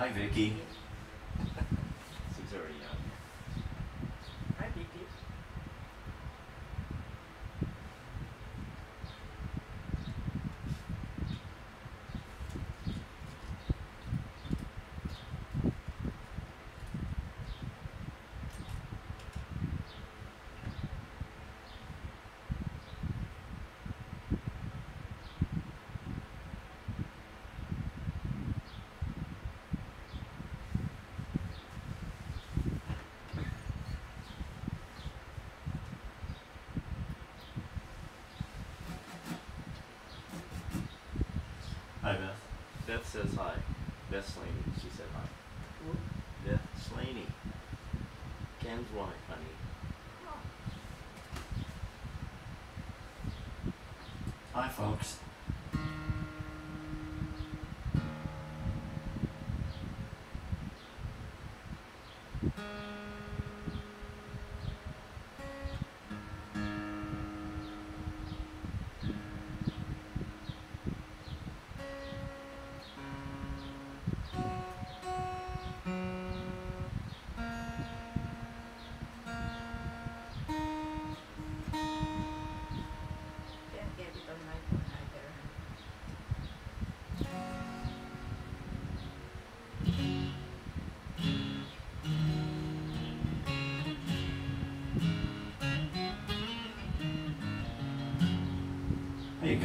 Hi, Vicky. Beth says hi. Beth Slaney. She said hi. Beth Slaney. Ken's wife, honey. Hi, folks.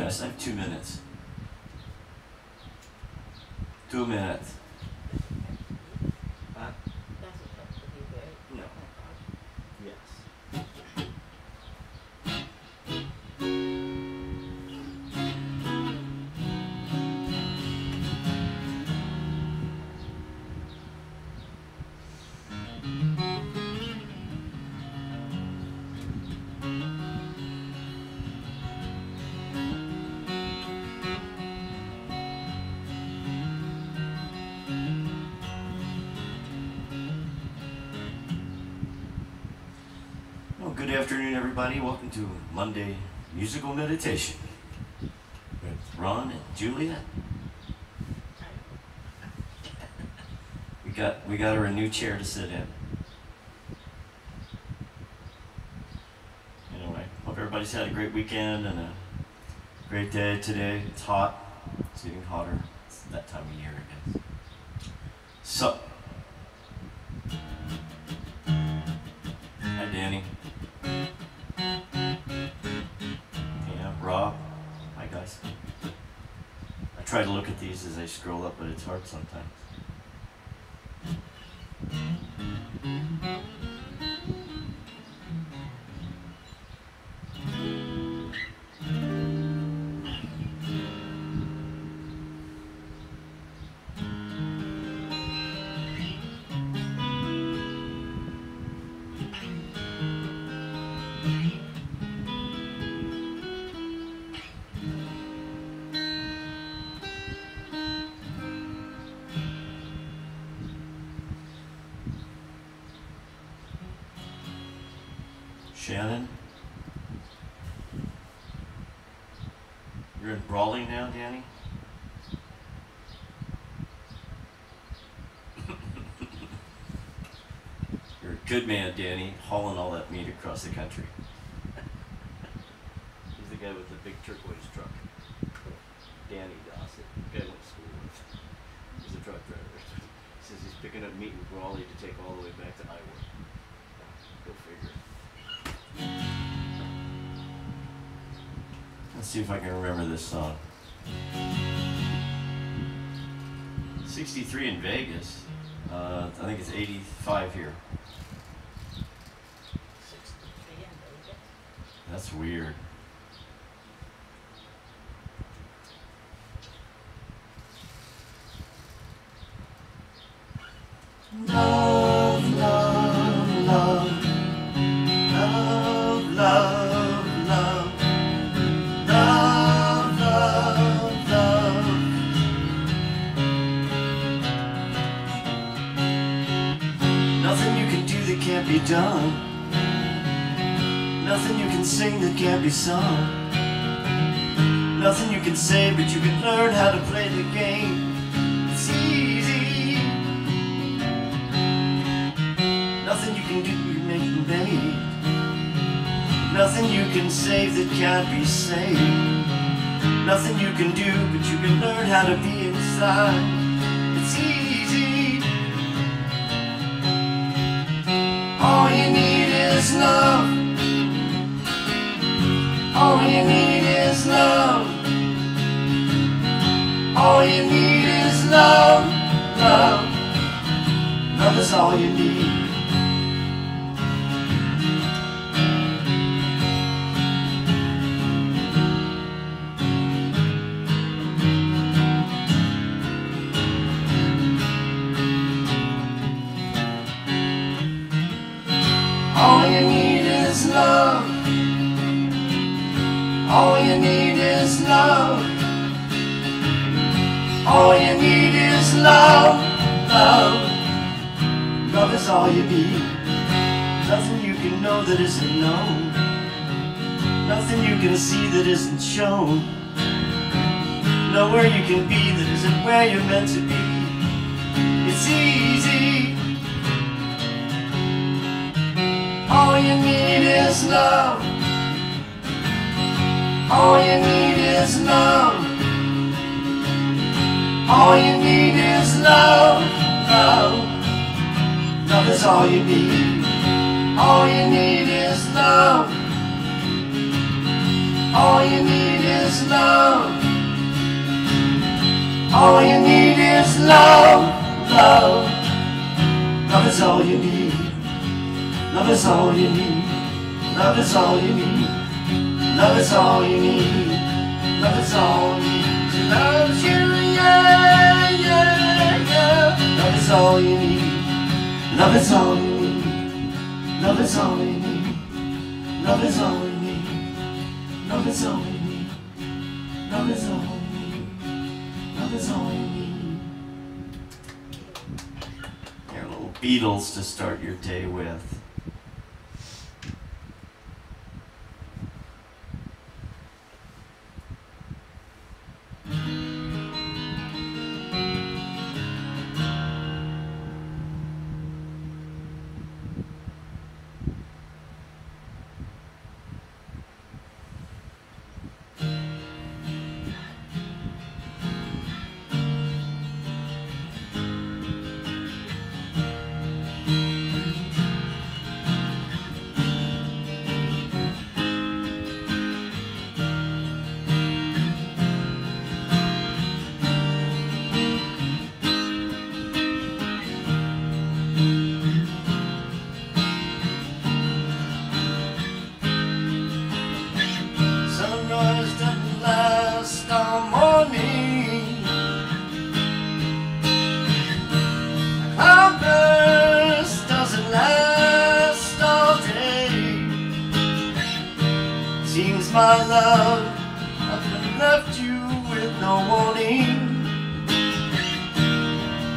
Guys, I have two minutes. Two minutes. Good afternoon, everybody. Welcome to Monday Musical Meditation with Ron and Juliet. We got we got her a new chair to sit in. Anyway, hope everybody's had a great weekend and a great day today. It's hot. But it's hard sometimes. Good man, Danny, hauling all that meat across the country. He's the guy with the big turquoise truck. Danny Dossett, the guy I went to school with. He's a truck driver. He Says he's picking up meat in Brawley to take all the way back to Iowa. Go figure. Let's see if I can remember this song. 63 in Vegas. Uh, I think it's 85 here. Sixty-three and Vegas. That's weird. song. Nothing you can say but you can learn how to play the game. It's easy. Nothing you can do you make it made Nothing you can save that can't be saved Nothing you can do but you can learn how to be inside. It's easy. All you need is love. All you need is love. All you need is love, love. Love is all you need. All you need is love, love. Love is all you need. Nothing you can know that isn't known. Nothing you can see that isn't shown. Nowhere you can be that isn't where you're meant to be. It's easy. All you need is love. All you need is love. All you need is love, love. Love is all you need. All you need is love. All you need is love. All you need is love, love. Love is all you need. Love is all you need. Love is all you need. Love is all you need. Love is all you need. She loves you, Love is all you need. Love is all you need. Love is all you need. Love is all you need. Love is all you need. Love is all you need. Love is all you need. Your little Beatles to start your day with. Seems my love, I've left you with no warning.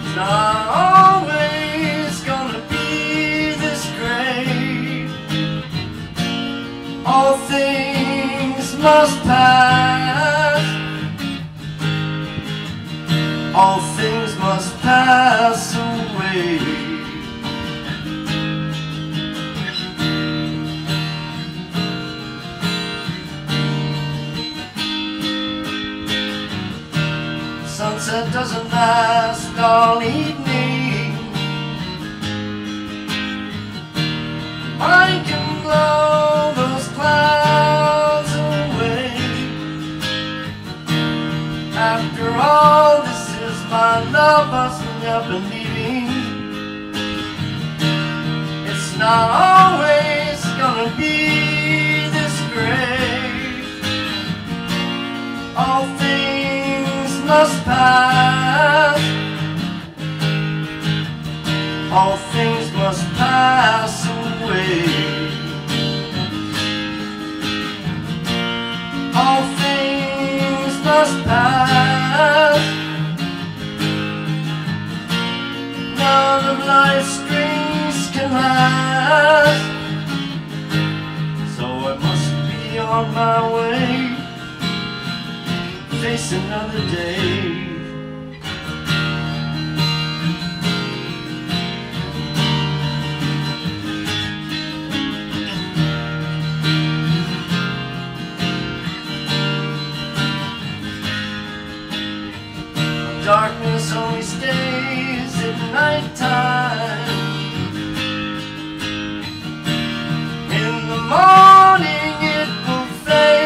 It's not always gonna be this great. All things must pass. All things must pass away. Sunset doesn't last all evening. I can blow those clouds away. After all, this is my love, have been leaving. It's not always gonna be this great. All things must pass. All things must pass away. All things must pass. None of life's strings can last. So I must be on my way face another day darkness only stays at nighttime. In the morning it will fade.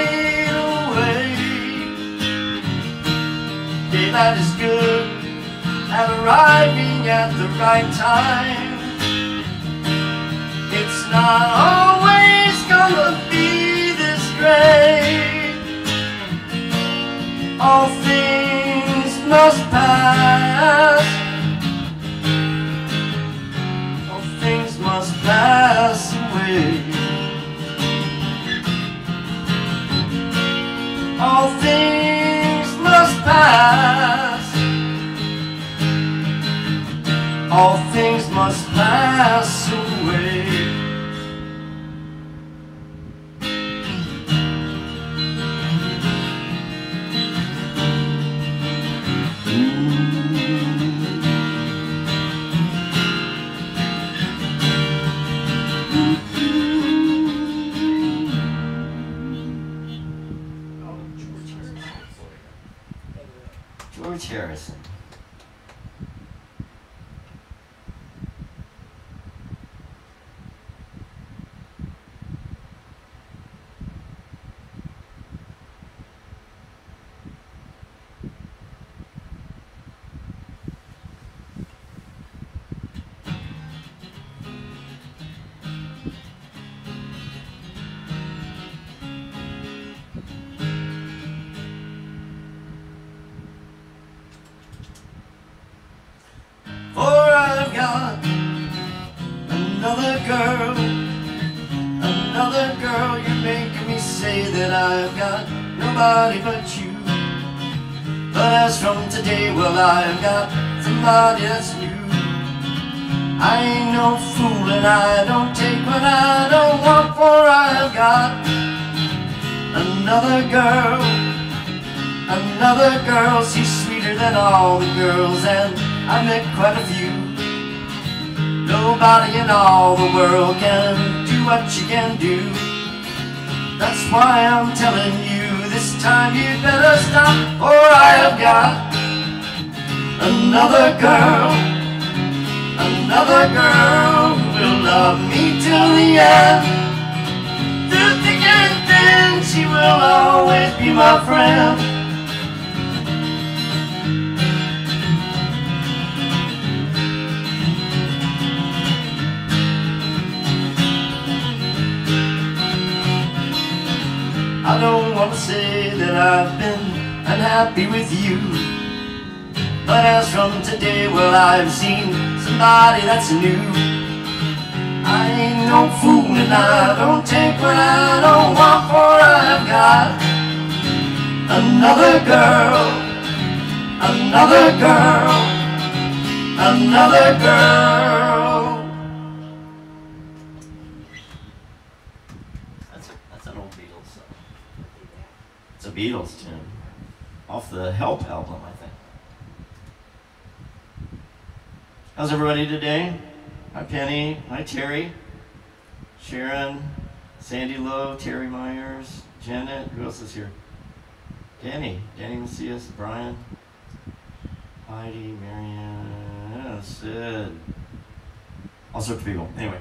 Daylight is good at arriving at the right time. It's not always gonna be this great. All things must pass. All things must pass away. All things must pass. All things must pass Another girl, she's sweeter than all the girls, and I met quite a few. Nobody in all the world can do what she can do. That's why I'm telling you this time you better stop, or I have got another girl, another girl who will love me till the end. Through thick and thin, she will always be my friend. I've been unhappy with you. But as from today, well, I've seen somebody that's new. I ain't no fool and I don't take what I don't want, for I've got another girl, another girl, another girl. Beatles tune. Off the Help album, I think. How's everybody today? Hi Penny. Hi Terry. Sharon. Sandy Lowe. Terry Myers. Janet. Who else is here? Danny. Danny Macias. Brian. Heidi. Marianne. Sid. All sorts of people. Anyway.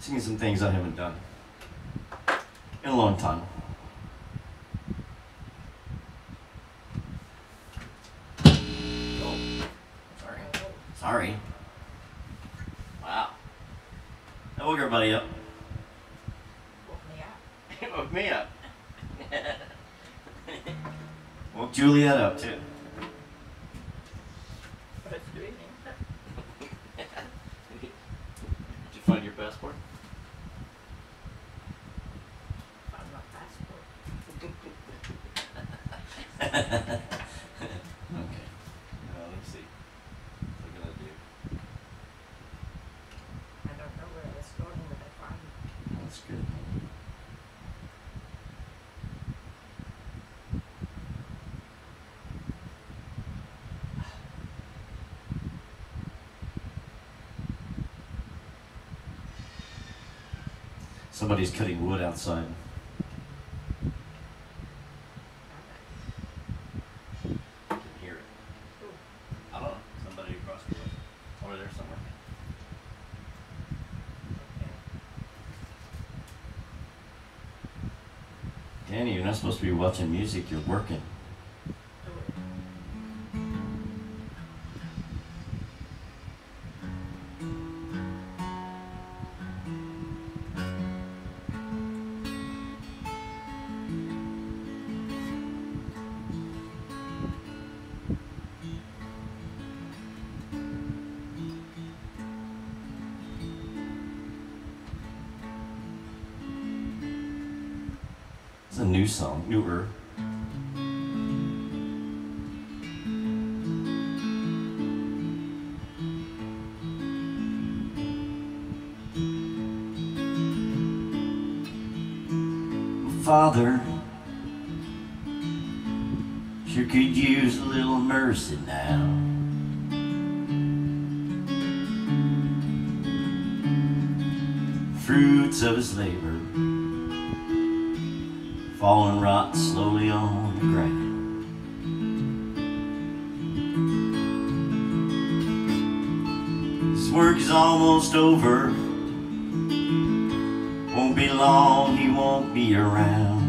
Singing some things I haven't done in a long time. Oh, sorry. Sorry. Wow. That woke everybody up. Woke me up. It woke me up. woke Juliet up too. But it's dreaming. Did you find your passport? Found my passport. Okay. Uh, let's see. What am I gonna do? I don't know where I was going, but I found. That's good. Somebody's cutting wood outside. Danny, you're not supposed to be watching music, you're working. Newer. Father, sure could use a little mercy now. Fruits of his labor falling rot slowly on the ground. His work is almost over. Won't be long, he won't be around.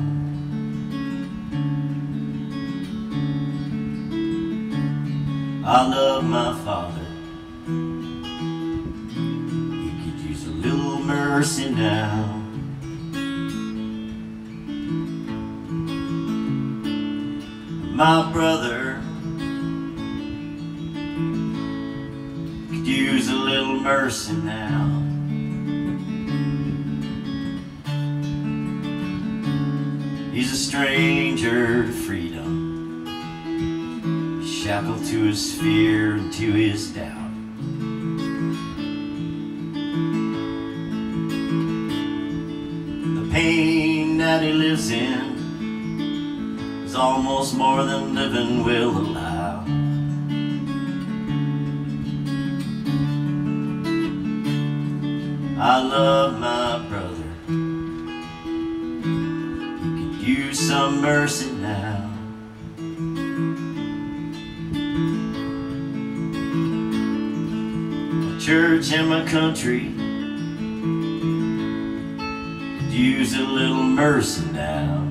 I love to his fear and to his doubt. The pain that he lives in is almost more than living will allow. I love my brother. He could use some mercy and my country use a little mercy now.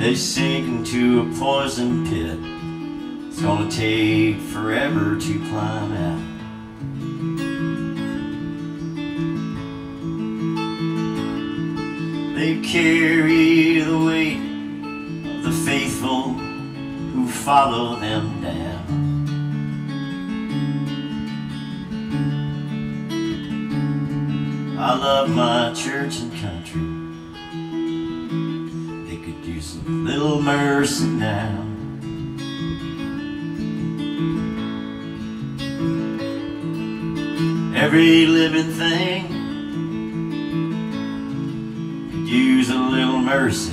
They sink into a poison pit. It's gonna take forever to climb out. They carry the weight follow them down. I love my church and country. They could use a little mercy now. Every living thing could use a little mercy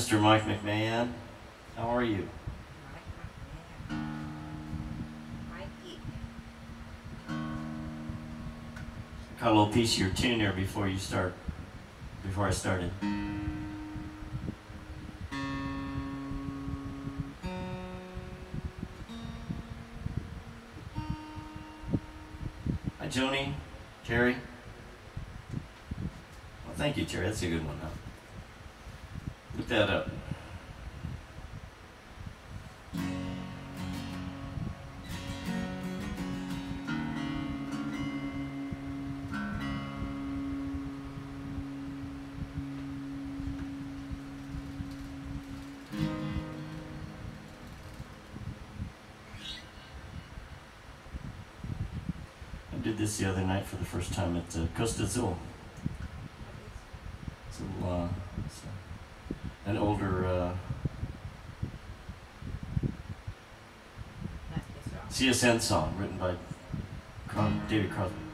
Mr. Mike McMahon. How are you? Got a little piece of your tune there before you start, before I started. Hi, Joni, Terry. Well, thank you, Terry. That's a good one. the other night for the first time at uh, Costa Azul. It's, a, uh, it's a, an older. Uh, CSN song written by David Crosby.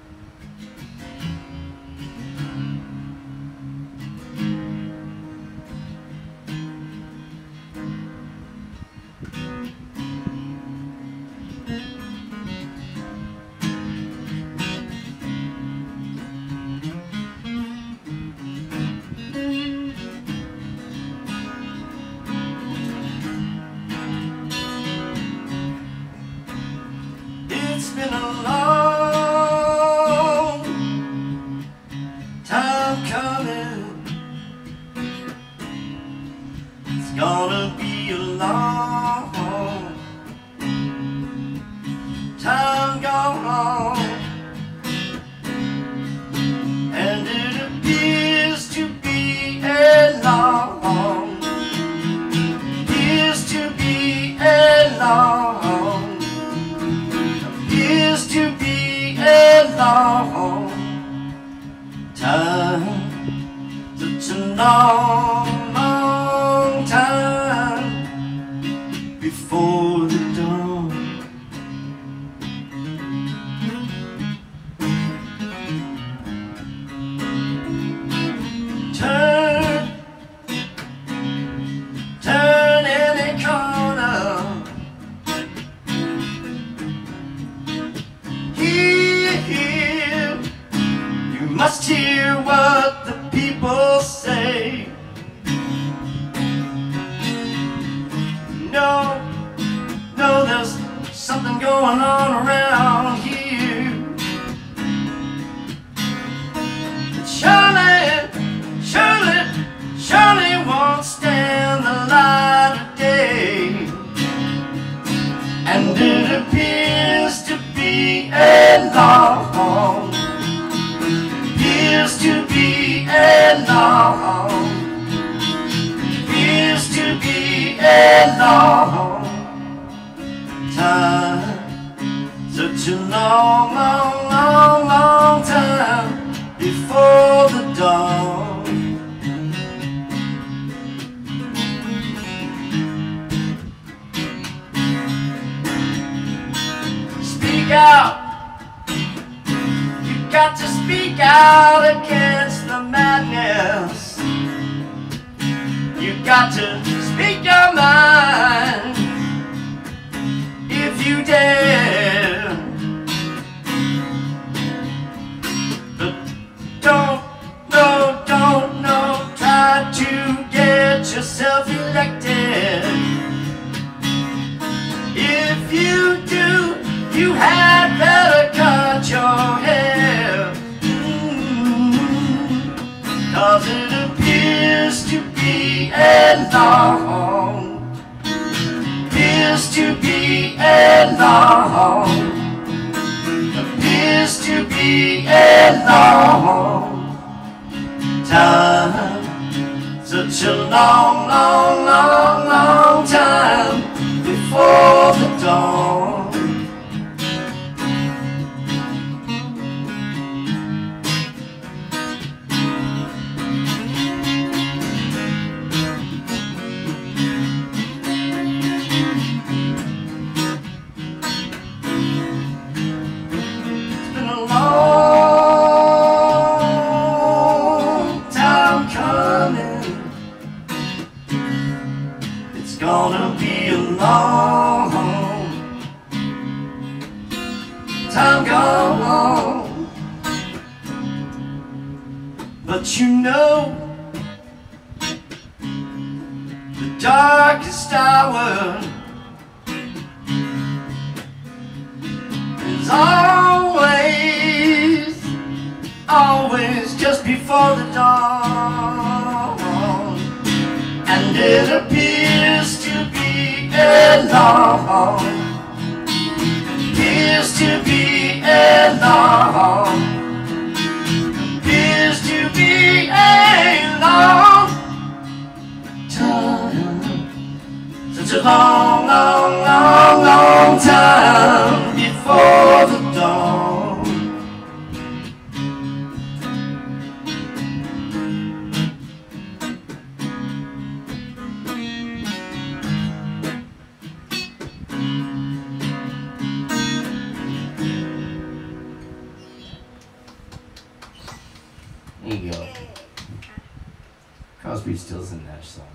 Cash song.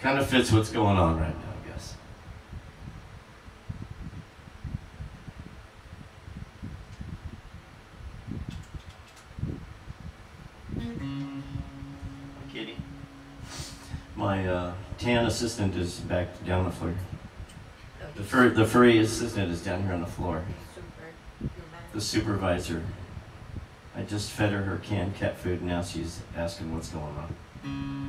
Kind of fits what's going on right now, I guess. Kitty. My uh, tan assistant is back down the floor. The, fur the furry assistant is down here on the floor. The supervisor. I just fed her her canned cat food, now she's asking what's going on.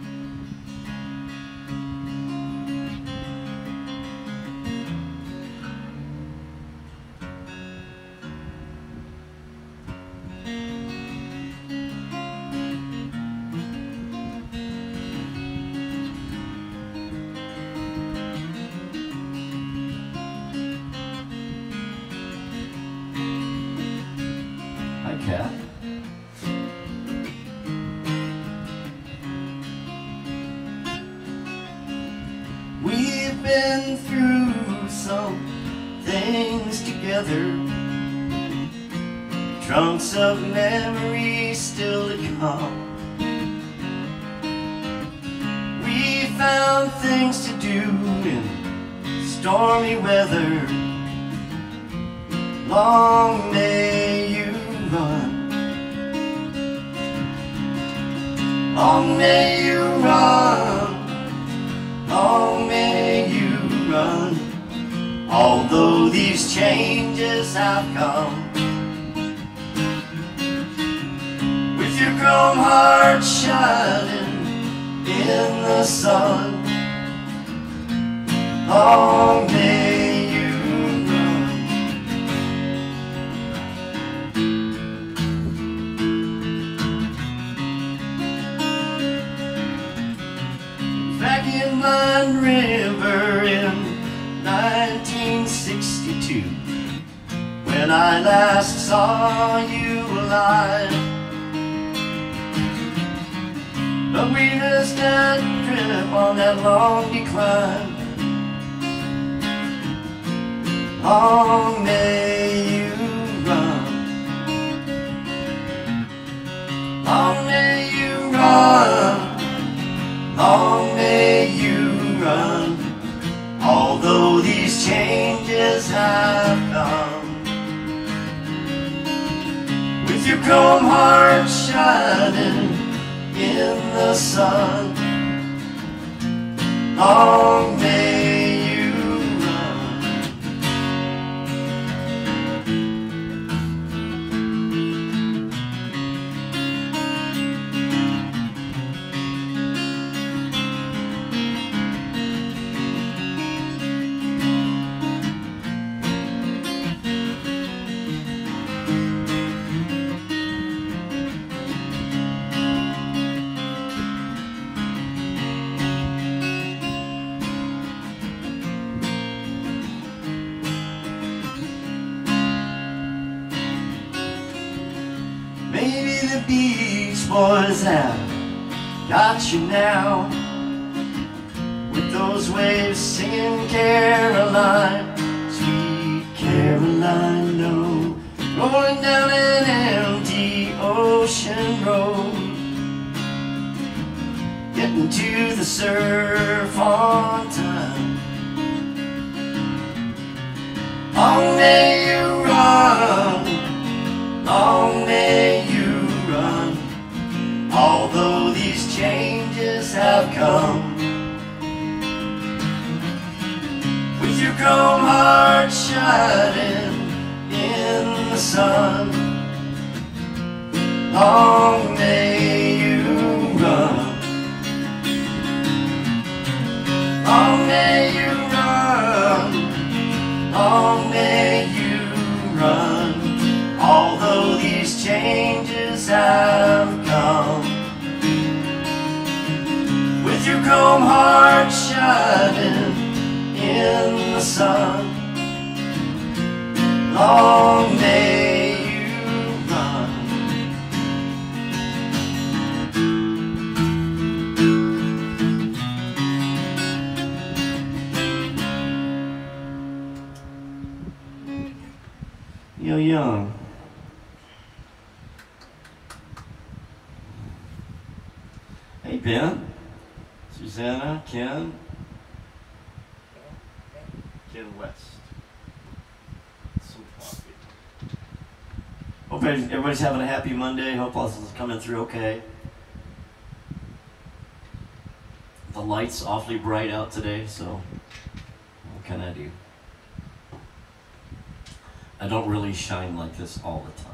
아. everybody's having a happy Monday. Hope all is coming through okay. The light's awfully bright out today, so what can I do? I don't really shine like this all the time.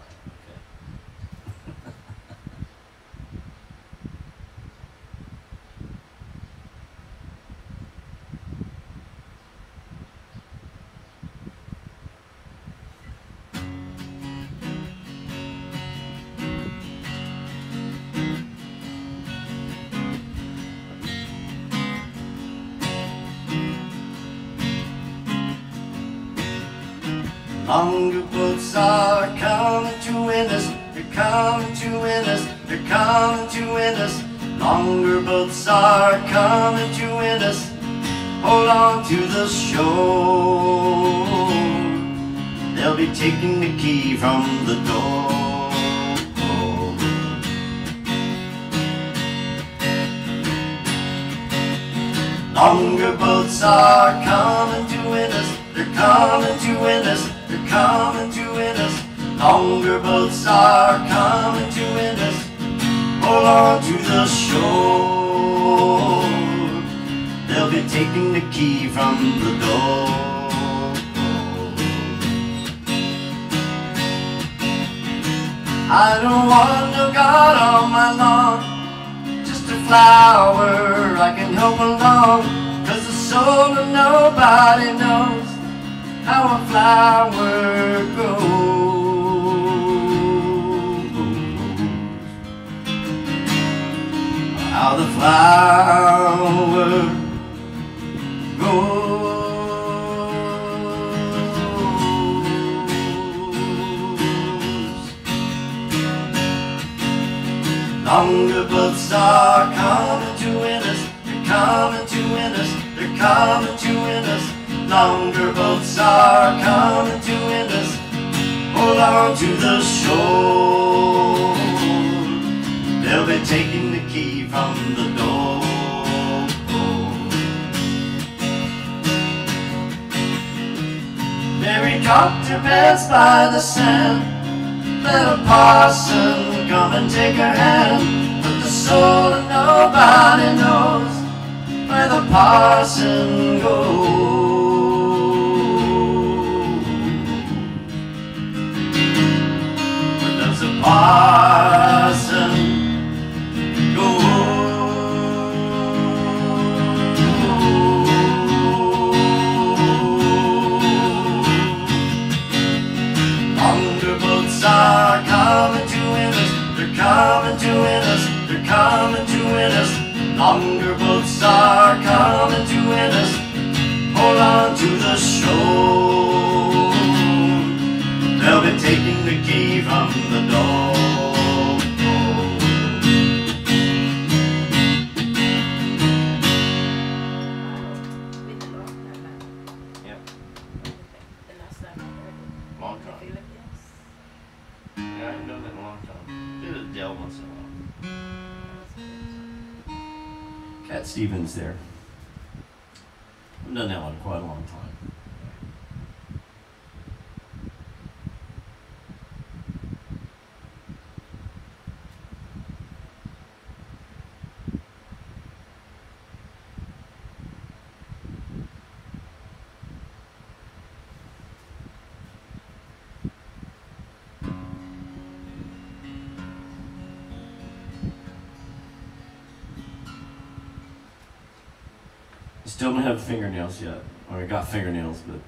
Still don't have fingernails yet. I I got fingernails, but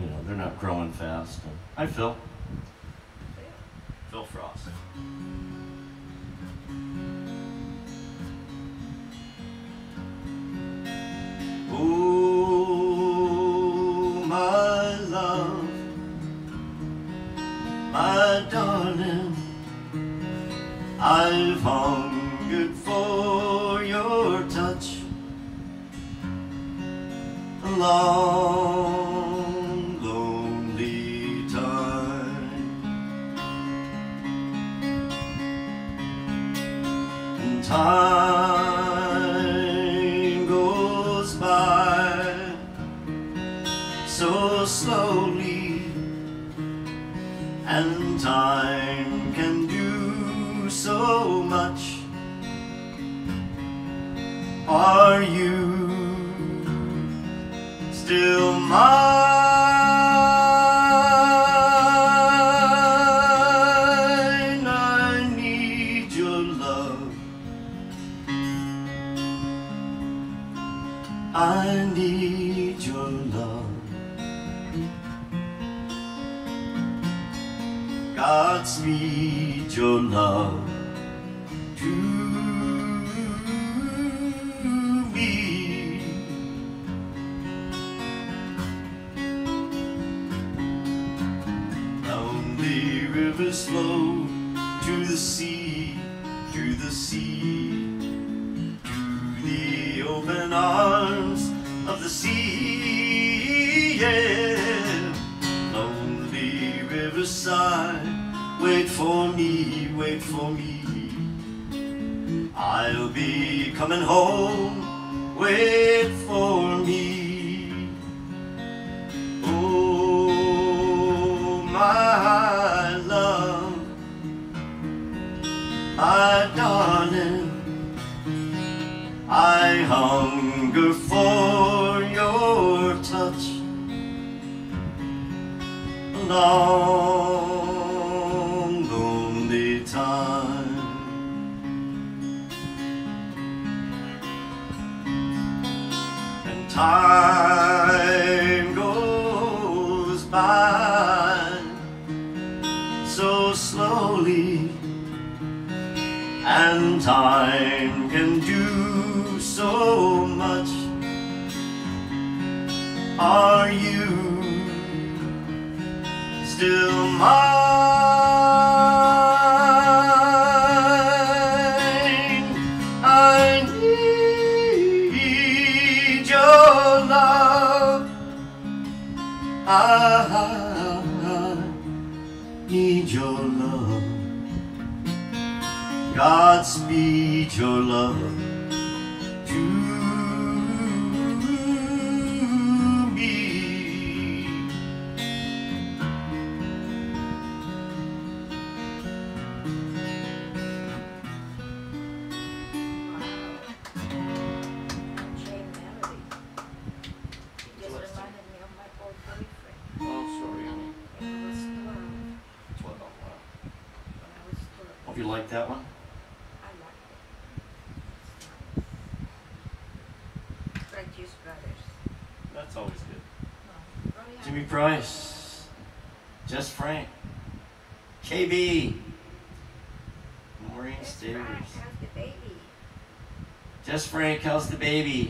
you know they're not growing fast. And I feel. maybe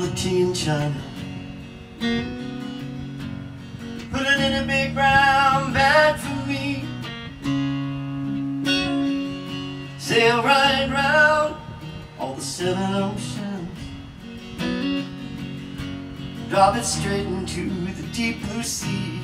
the tea in China. Put it in a big brown bag for me. Sail right round all the seven oceans. Drop it straight into the deep blue sea.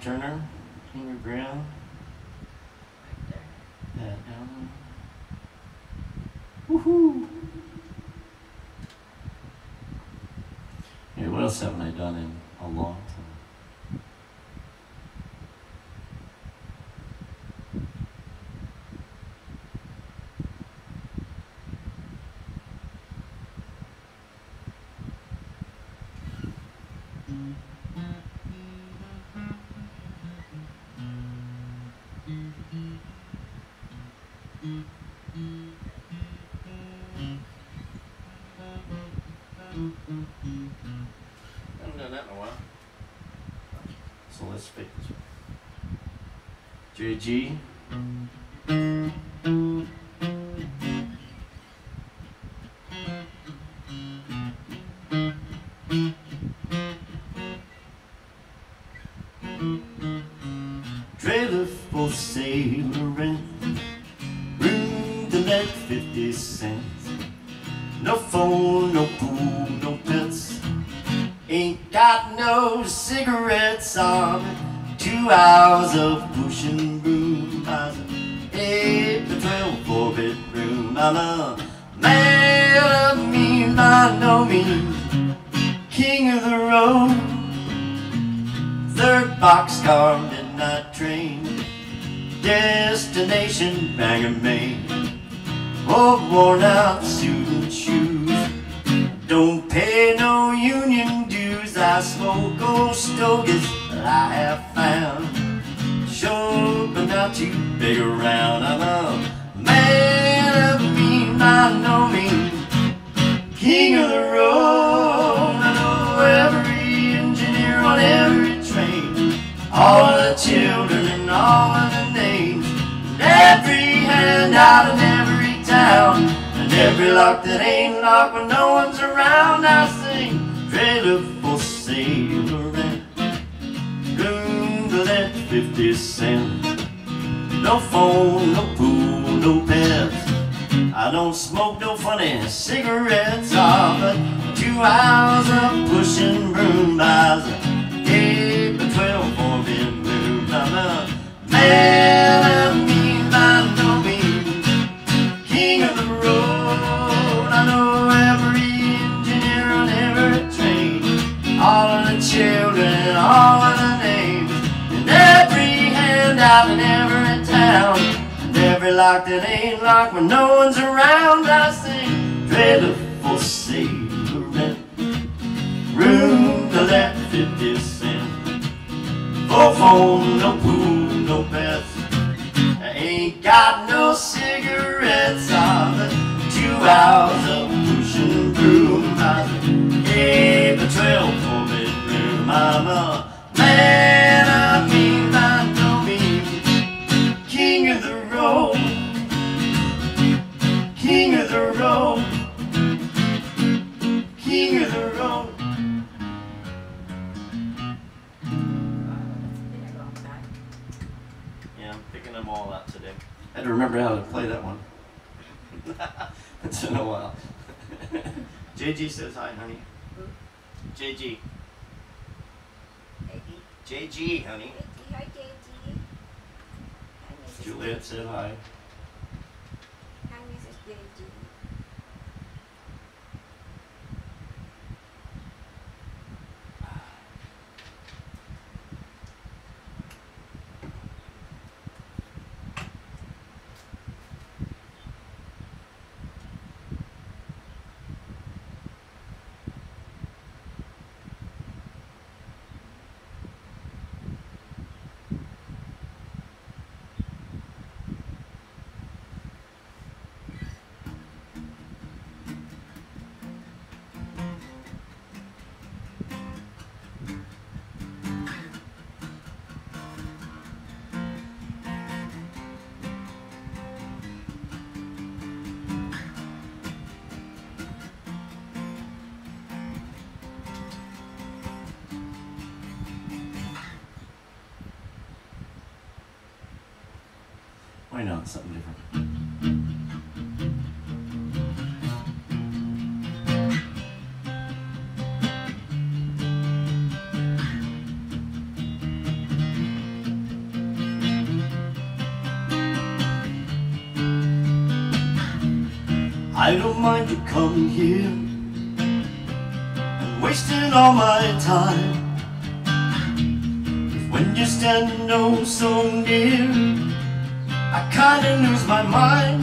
Turner. to a G, Trailer for sale. something different. I don't mind you coming here and wasting all my time. If when you're standing oh so near, kind of lose my mind.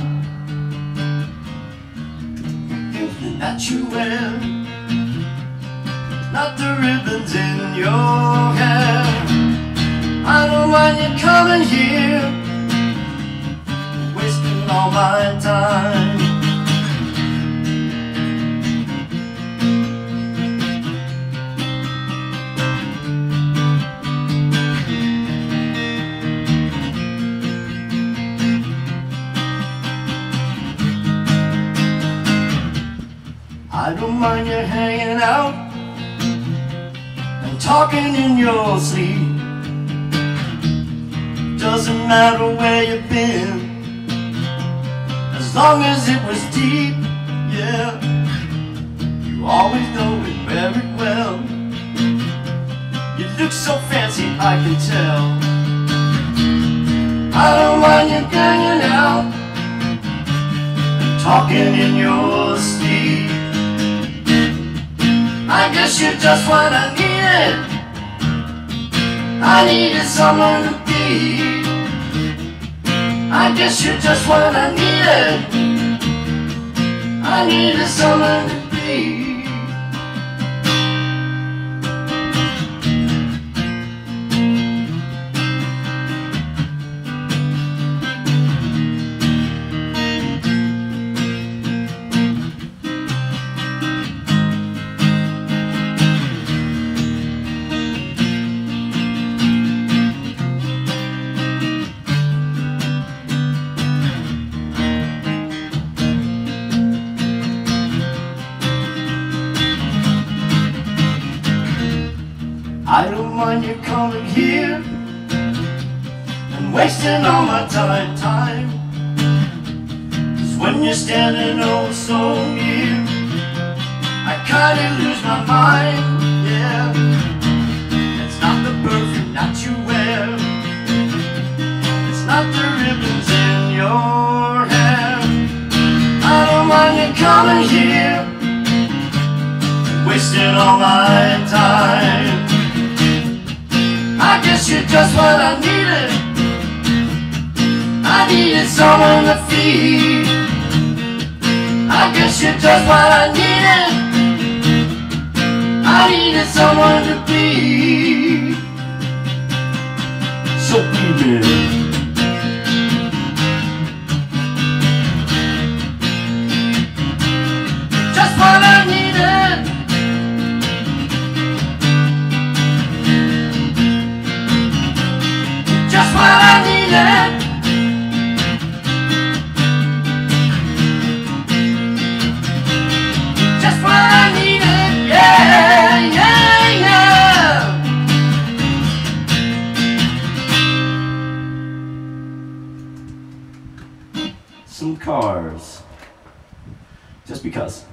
some cars. Just because.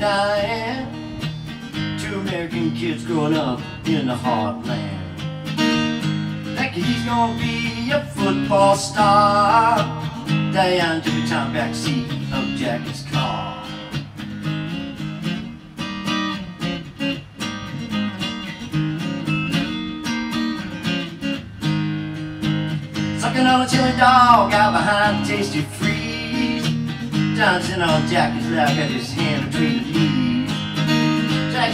Diane Two American kids growing up in the heartland. That he's gonna be a football star. Diane took a time backseat of Jackie's car. Sucking on a chili dog out behind a tasty freeze. Dancing on Jackie's lap at his hand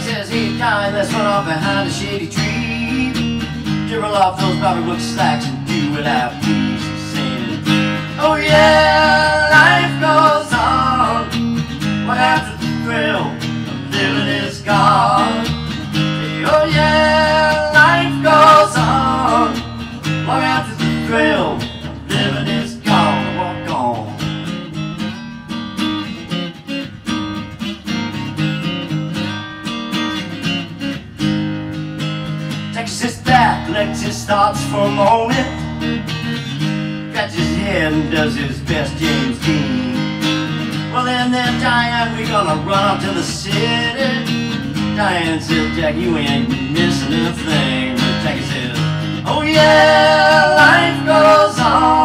says he died, let's run off behind a shady tree. Dribble off those Bobby Brooks slacks and do what I please. Oh yeah, life. gonna run out to the city. Diane says, Jack, you ain't missing a thing. But Jackie says, oh yeah, life goes on.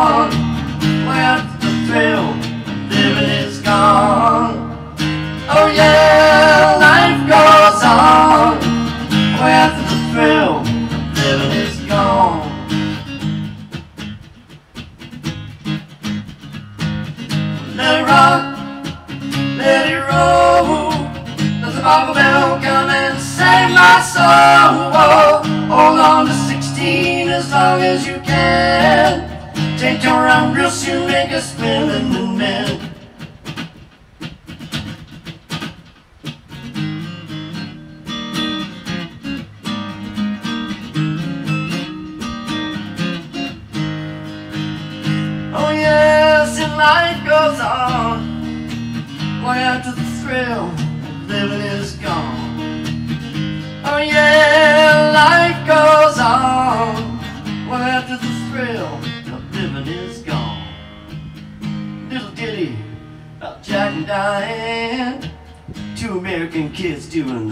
kids doing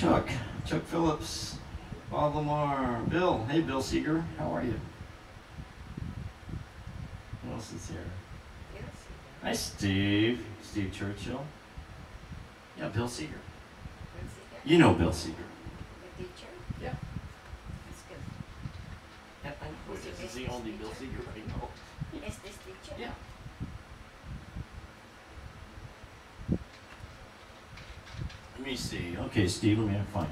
Chuck, Chuck Phillips, Bob Lamar, Bill. Hey, Bill Seeger, how are you? Who else is here? Hi, Steve. Steve Churchill. Yeah, Bill Seeger. You know Bill Seeger. The teacher? Yeah. That's good. Yeah, I. Is he only Bill Seeger? Okay, Stephen, yeah, fine.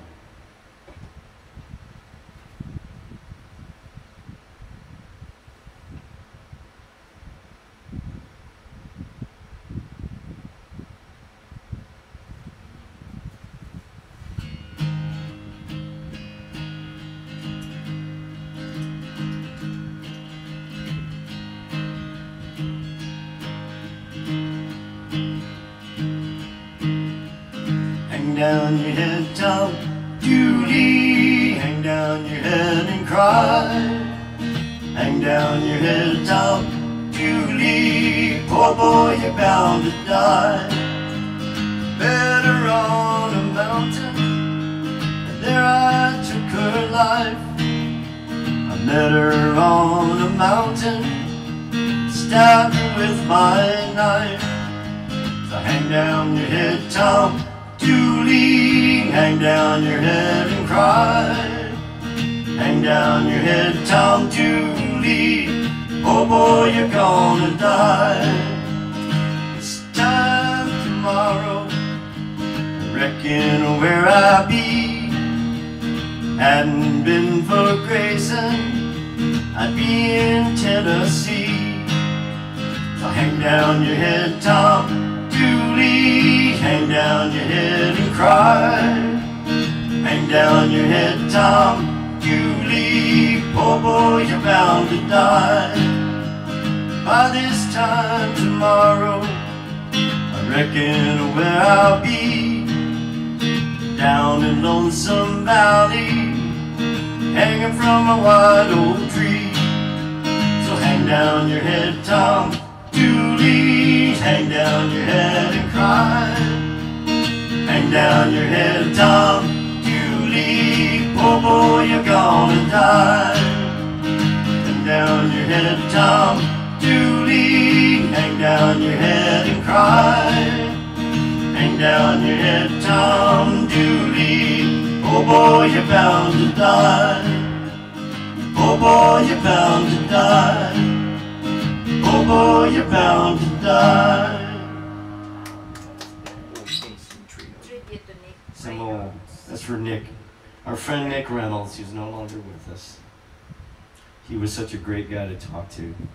Guy to talk to.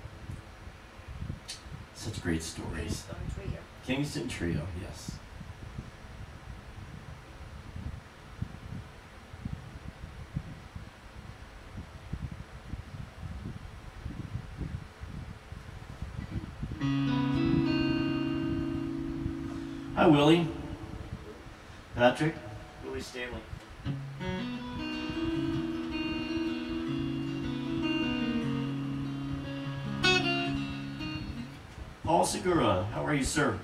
Such great stories. Kingston Trio. Kingston Trio, yes. Hi, Willie. Patrick. Paul Segura, how are you, sir?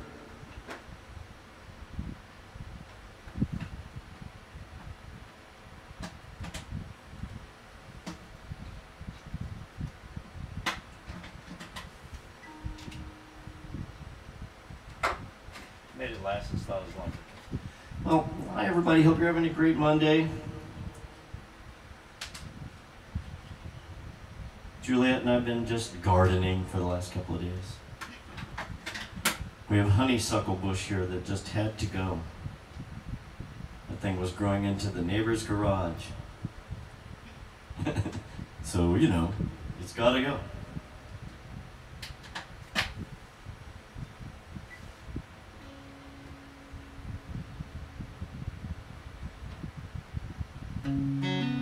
Made it last as thought as long. Well, hi everybody. Hope you're having a great Monday. Juliet and I've been just gardening for the last couple of days. We have honeysuckle bush here that just had to go. That thing was growing into the neighbor's garage. so, you know, it's gotta go. Oh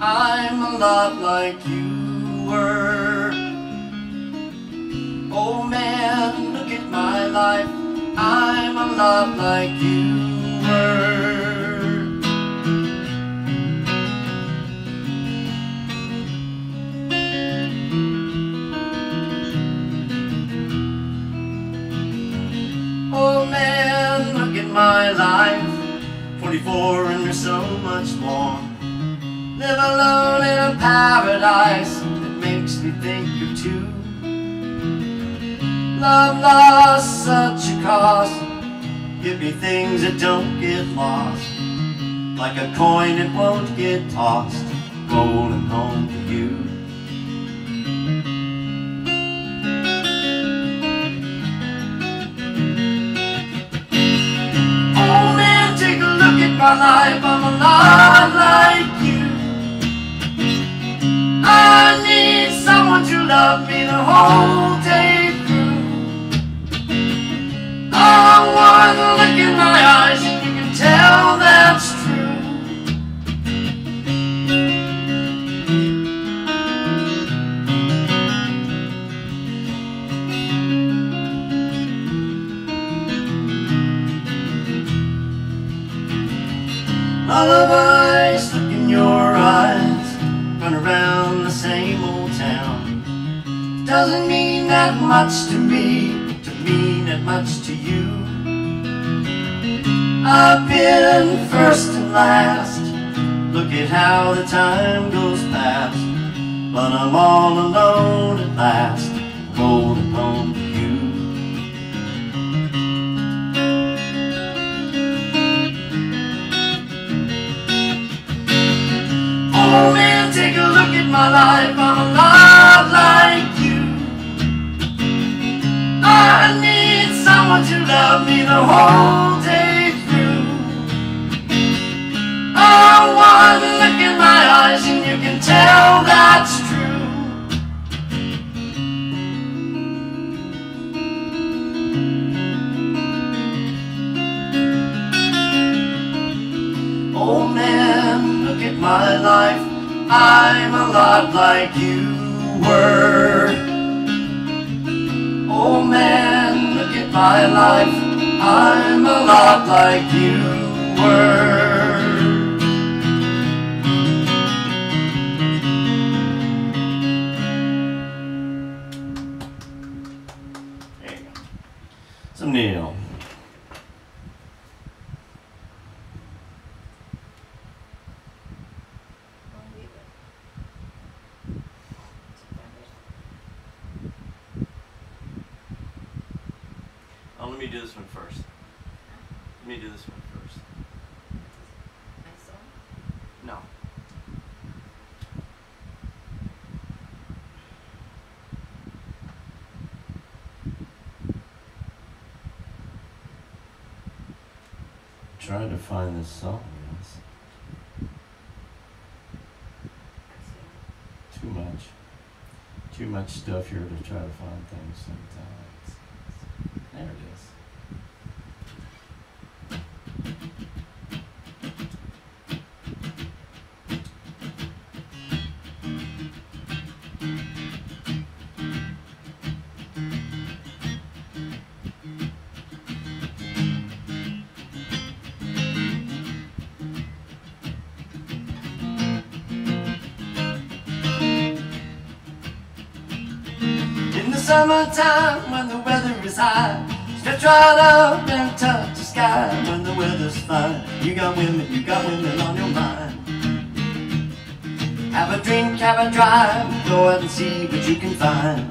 I'm a lot like you were. Oh man, look at my life. I'm a lot like you were. Oh man, look at my life. 24 and there's so much more. Alone in a paradise that makes me think of two. Love lost such a cost. Give me things that don't get lost. Like a coin that won't get tossed. Love me the whole day through. Oh, one look in my eyes That much to me, to mean that much to you. I've been first and last. Look at how the time goes past. But I'm all alone at last, rolling home to you. Oh man, take a look at my life. I'm a lot like. I need someone to love me the whole day through. Oh, one look in my eyes and you can tell that's true. Oh man, look at my life. I'm a lot like you were. My life. I'm a lot like you were. This song, yes. I see. Too much. Too much stuff here to try to find things sometimes. Summertime when the weather is high, stretch right up and touch the sky when the weather's fine. You got women, you got women on your mind. Have a drink, have a drive, go out and see what you can find.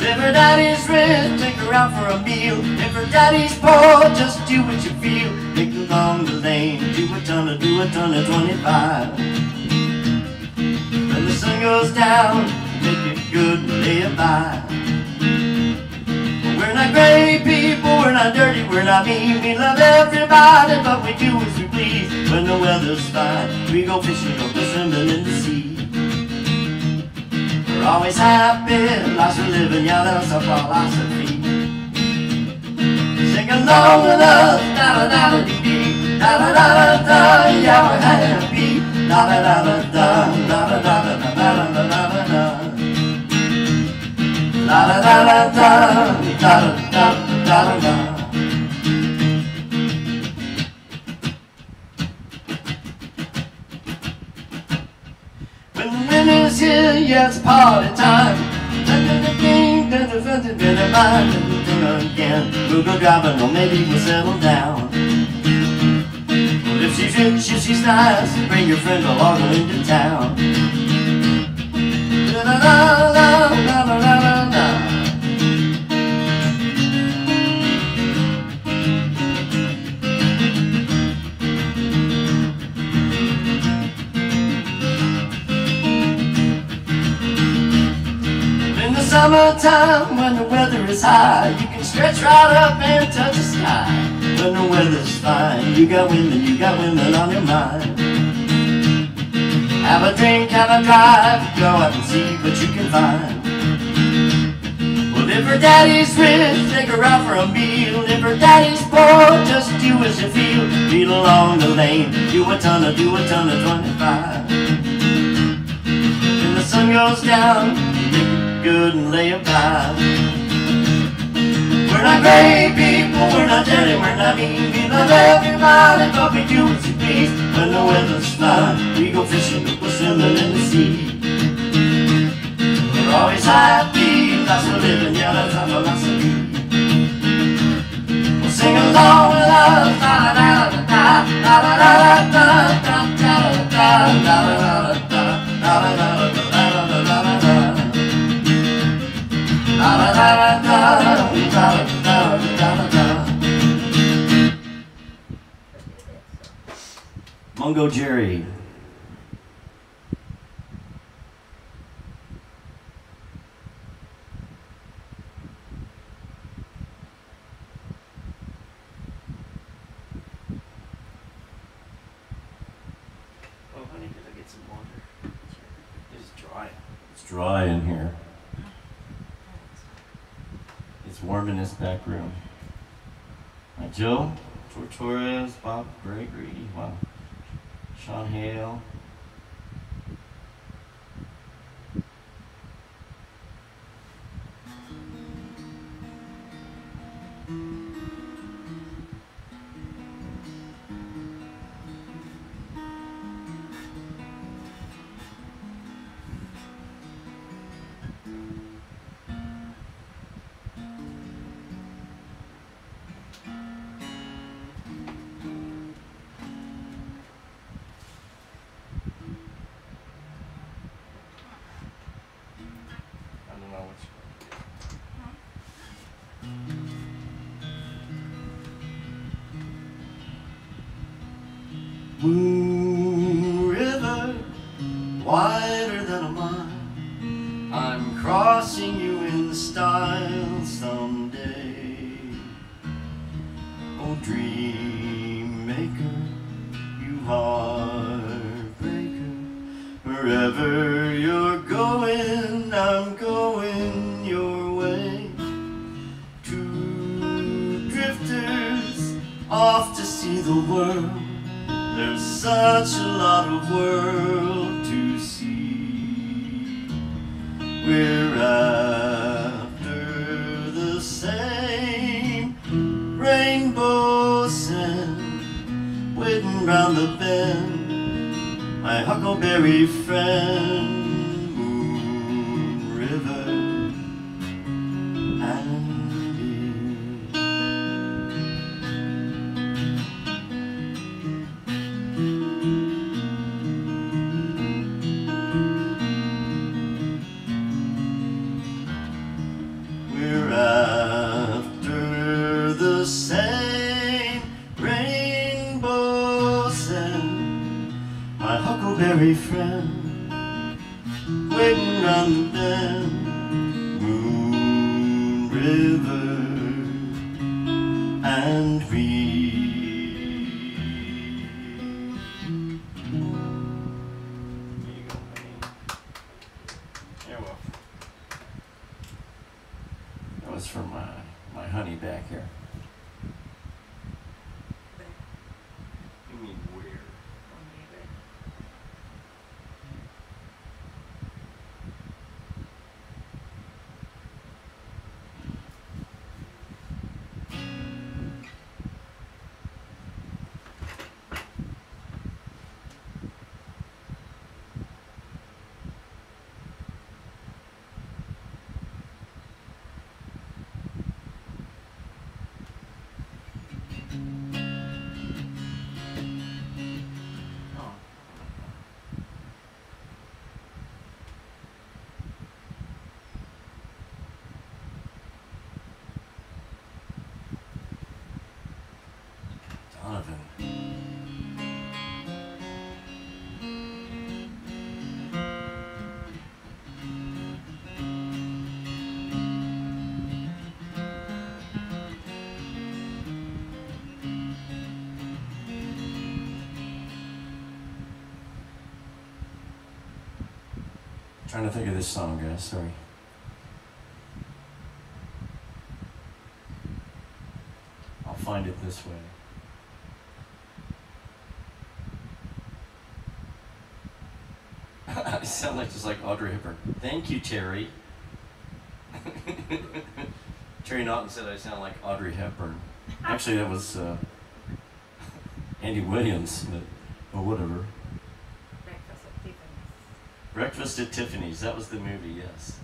If her daddy's rich, take her out for a meal. If her daddy's poor, just do what you feel. Take along the lane, do a ton of, do a ton of 25. When the sun goes down, good and lay it by. We're not great people, we're not dirty, we're not mean. We love everybody, but we do as we please. When the weather's fine, we go fishing, go swimming in the sea. We're always happy, lots of living, yeah, that's our philosophy. Sing along with us, da da da da dee dee, da da da da da, yeah, we're happy, da da da da, da da da da da da da da, da da da da da da. When the winter's here, yeah, party time. Again, we'll go driving, or maybe we'll settle down. Well, if she's rich, if she's nice, bring your friend along into town. La la la la summertime, when the weather is high, you can stretch right up and touch the sky. When the weather's fine, you got women, you got women on your mind. Have a drink, have a drive, go out and see what you can find. Well, if her daddy's rich, take her out for a meal. If her daddy's poor, just do as you feel. Feel along the lane, do a ton of, do a ton of 25. When the sun goes down, good and lay it by. We're not great people, we're not dirty, we're not mean. We love everybody, but we do as we please. When the weather's fine, we go fishing, swimming in the sea. We're always happy, lots of living, yeah, that's our philosophy. Well, sing along with us, da, da da da da da, da da da da da da da da, da da Mungo Jerry. Oh, honey, did I get some water? It's dry. It's dry in here. warm in this back room. Now, Joe Torres, Bob Gregory, wow, Sean Hale. round the bend, my huckleberry friend. this song, guys. Sorry. I'll find it this way. I sound like just like Audrey Hepburn. Thank you, Terry. Terry Naughton said I sound like Audrey Hepburn. Actually, that was uh, Andy Williams, but, but whatever. Breakfast at Tiffany's. That was the movie, yes.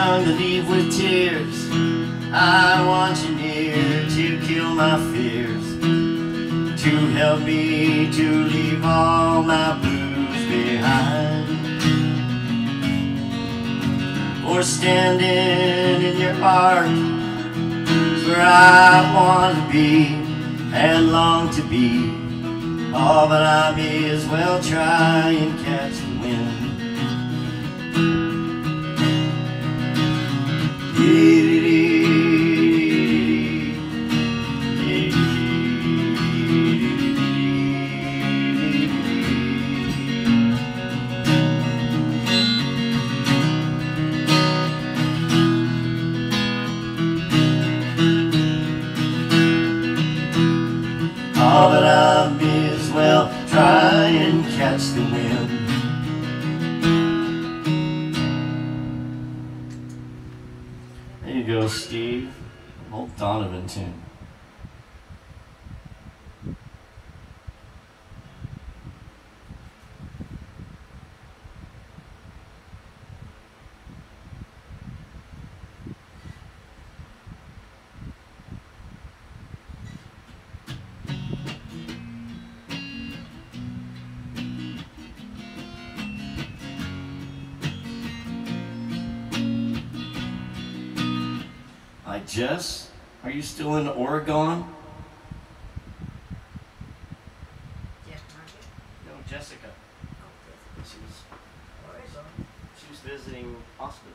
Tongue the leave with tears. I want you near to kill my fears, to help me to leave all my blues behind. Or standing in your heart where I want to be and long to be. Oh, but I may as well try and catch the wind. that but I may as well try Steve. Old Donovan tune. Are you still in Oregon? Yes, Margaret. No, Jessica. Oh, She was. Oregon. she was visiting Austin.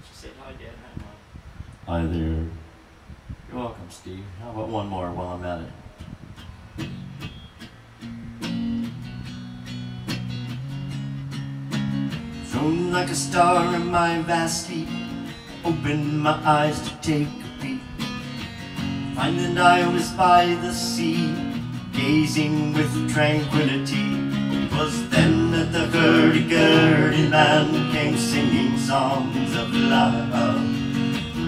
She said hi, Dad. Hi, Mom. Hi there. You're welcome, Steve. How about one more while I'm at it? Thrown like a star in my vast heat, open my eyes to take a peek. That I was by the sea, gazing with tranquility. It was then that the hurdy-gurdy man came singing songs of love.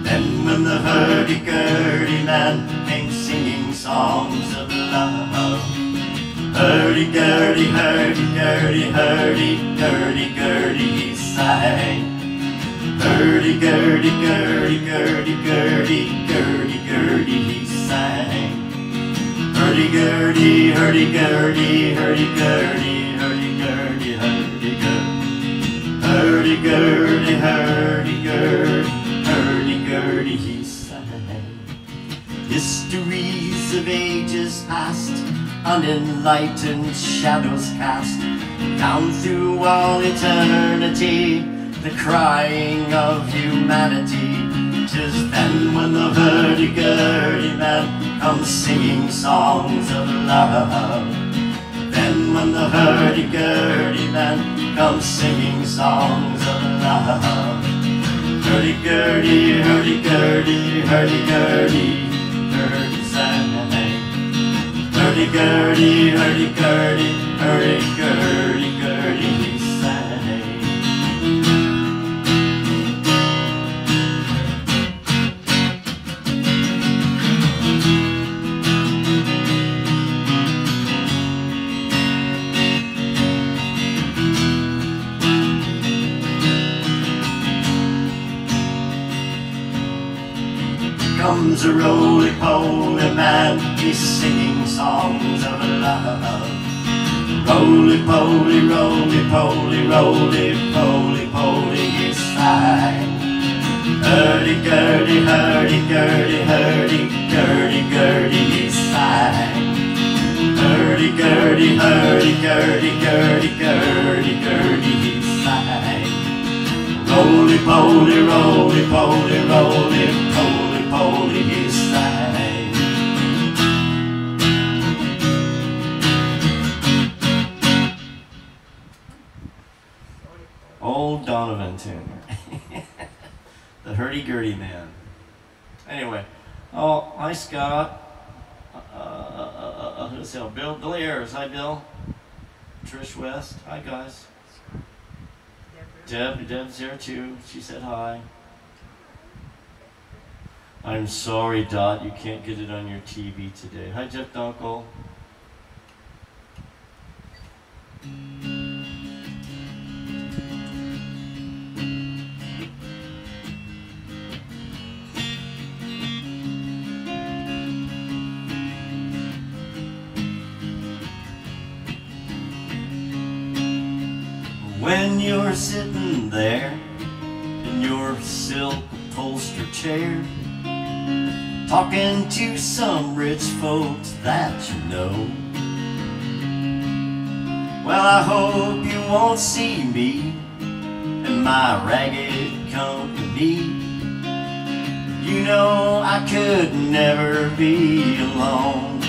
Then when the hurdy-gurdy man came singing songs of love. Hurdy-gurdy, hurdy-gurdy, hurdy-gurdy-gurdy, he sang. Hurdy-gurdy, gurdy-gurdy, gurdy-gurdy, gurdy, he sang. Hurdy-gurdy, hurdy-gurdy, hurdy-gurdy, hurdy-gurdy, hurdy-gurdy. Hurdy-gurdy, hurdy-gurdy, hurdy-gurdy, he sang. Histories of ages past, unenlightened shadows cast down through all eternity, the crying of humanity. Tis then when the hurdy-gurdy man comes singing songs of love. Then when the hurdy-gurdy man comes singing songs of love. Hurdy-gurdy, hurdy-gurdy, hurdy-gurdy, hurdy sang. Hurdy-gurdy, hurdy-gurdy, hurdy-gurdy, comes a roly-poly man, he's singing songs of love. Roly-poly, roly-poly, roly-poly, poly, he sang. Hurdy-gurdy, hurdy-gurdy, hurdy-gurdy-gurdy, he sang. Hurdy-gurdy, hurdy-gurdy, gurdy-gurdy-gurdy, he sang. Roly-poly, roly-poly, roly-poly, poly, he sang. Old Donovan tune. the hurdy-gurdy man. Anyway, oh, hi Scott. Uh, uh, uh, uh, who's that? Bill, Ayers. Hi, Bill. Trish West. Hi, guys. Deb, Deb's there too. She said hi. I'm sorry, Dot, you can't get it on your TV today. Hi, Jeff Dunkel. Some rich folks that you know. Well, I hope you won't see me in my ragged company. You know I could never be alone.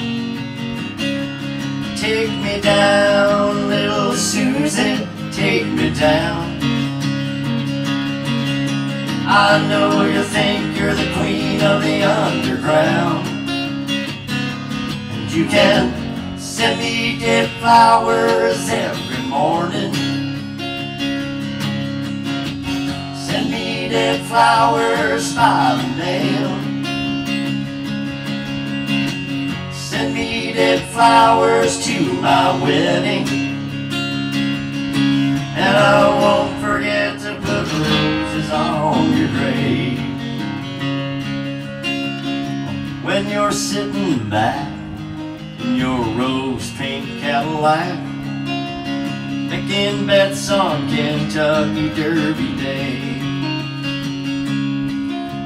Take me down, little Susie, take me down. I know you think you're the queen of the underground. You can send me dead flowers every morning. Send me dead flowers by the mail. Send me dead flowers to my wedding. And I won't forget to put roses on your grave. When you're sitting back in your rose pink Cadillac, making bets on Kentucky Derby Day.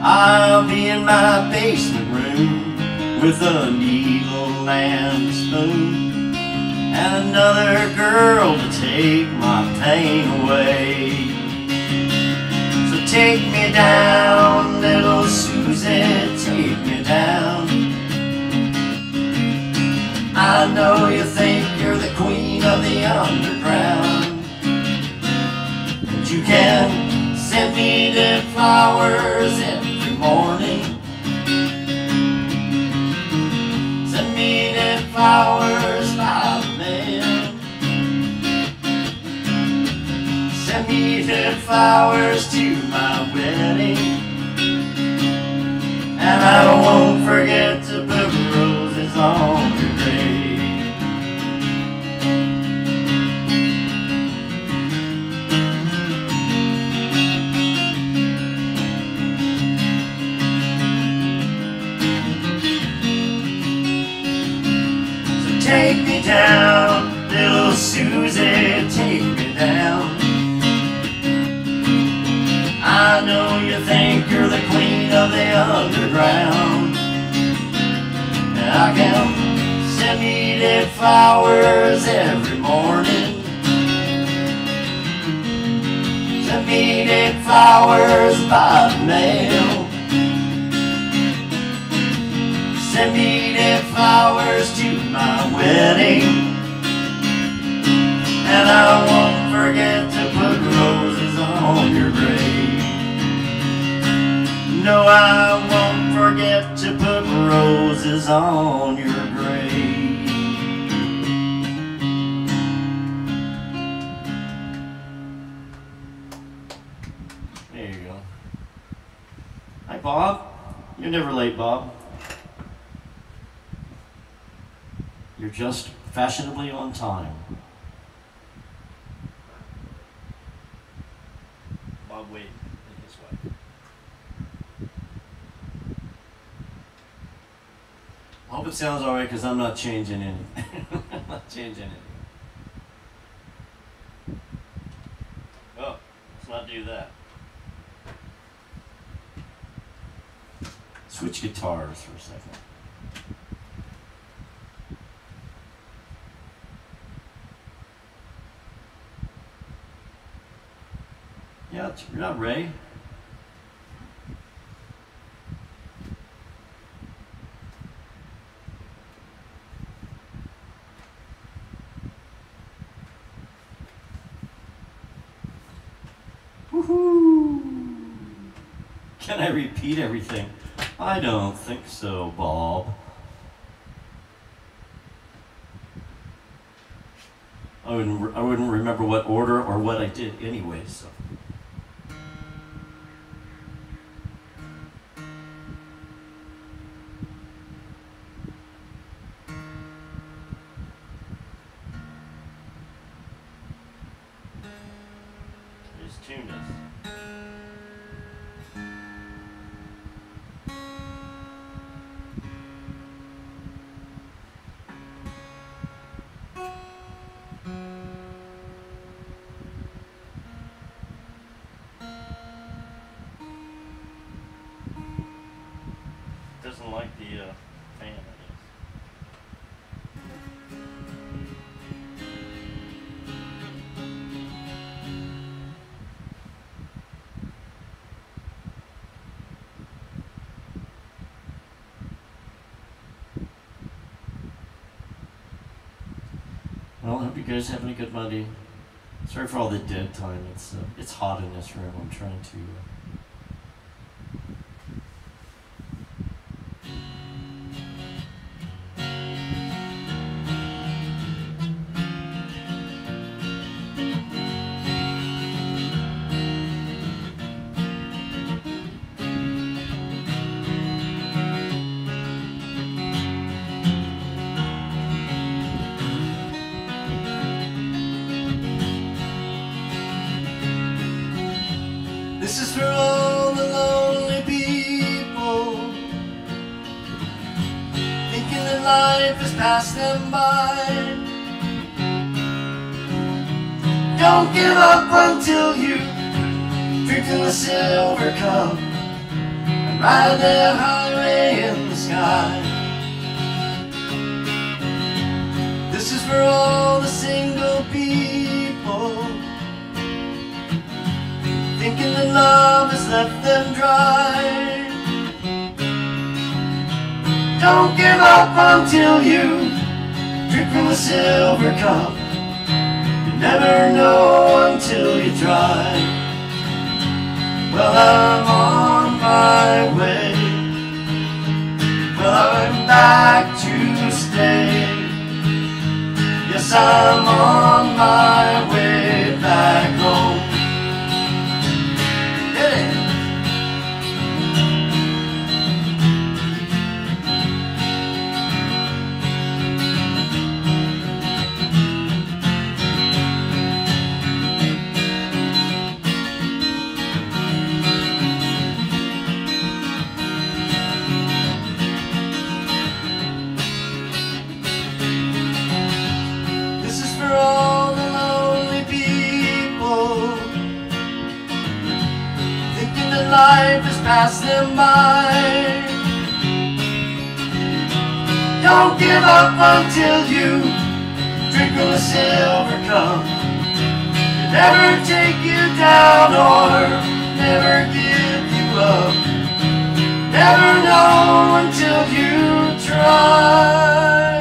I'll be in my basement room with a needle and a spoon and another girl to take my pain away. So take me down, little Susie, take me down. I know you think you're the queen of the underground, but you can send me the flowers every morning. Send me the flowers by the. Send me the flowers to my wedding. And I won't forget to put roses on down, little Susie, take me down. I know you think you're the queen of the underground. I can send me dead flowers every morning. Dead flowers by mail. Send me dead flowers to my wedding. And I won't forget to put roses on your grave. No, I won't forget to put roses on your grave. There you go. Hi, Bob. You're never late, Bob. You're just fashionably on time. Bob Wade and his wife. I hope it sounds alright because I'm not changing anything. I'm not changing anything. Oh, let's not do that. Switch guitars for a second. You're not Ray. Woohoo! Can I repeat everything? I don't think so, Bob. I wouldn't, I wouldn't remember what order or what I did anyway, so. Guys having a good Monday. Sorry for all the dead time. It's uh, it's hot in this room. I'm trying to. Uh, by Don't give up until you Drink from the silver cup And ride that highway in the sky. This is for all the single people Thinking that love has left them dry. Don't give up until you from the silver cup. You never know until you try. Well, I'm on my way. Well, I'm back to stay. Yes, I'm on my way back home passed them by. Don't give up until you from the silver cup. Never take you down or never give you up. Never know until you try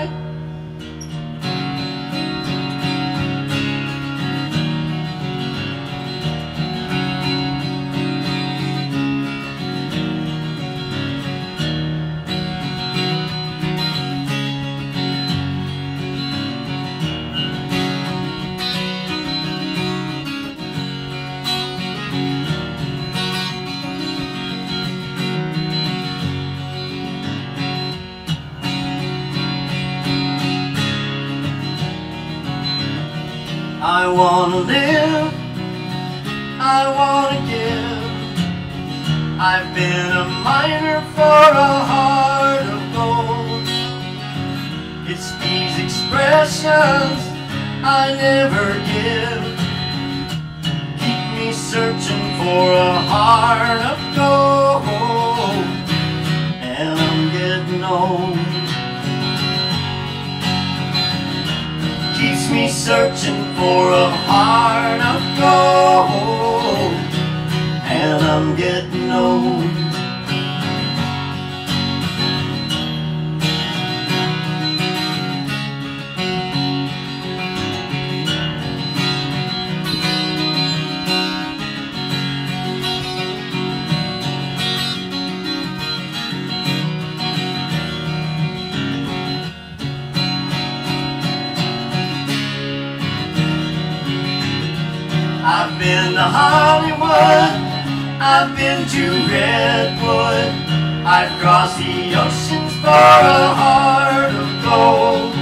wanna live, I wanna give. I've been a miner for a heart of gold. It's these expressions I never give. Keep me searching for a heart of gold. And I'm getting old. Keeps me searching for a heart of gold. And I'm getting old I've been to Hollywood, I've been to Redwood, I've crossed the oceans for a heart of gold.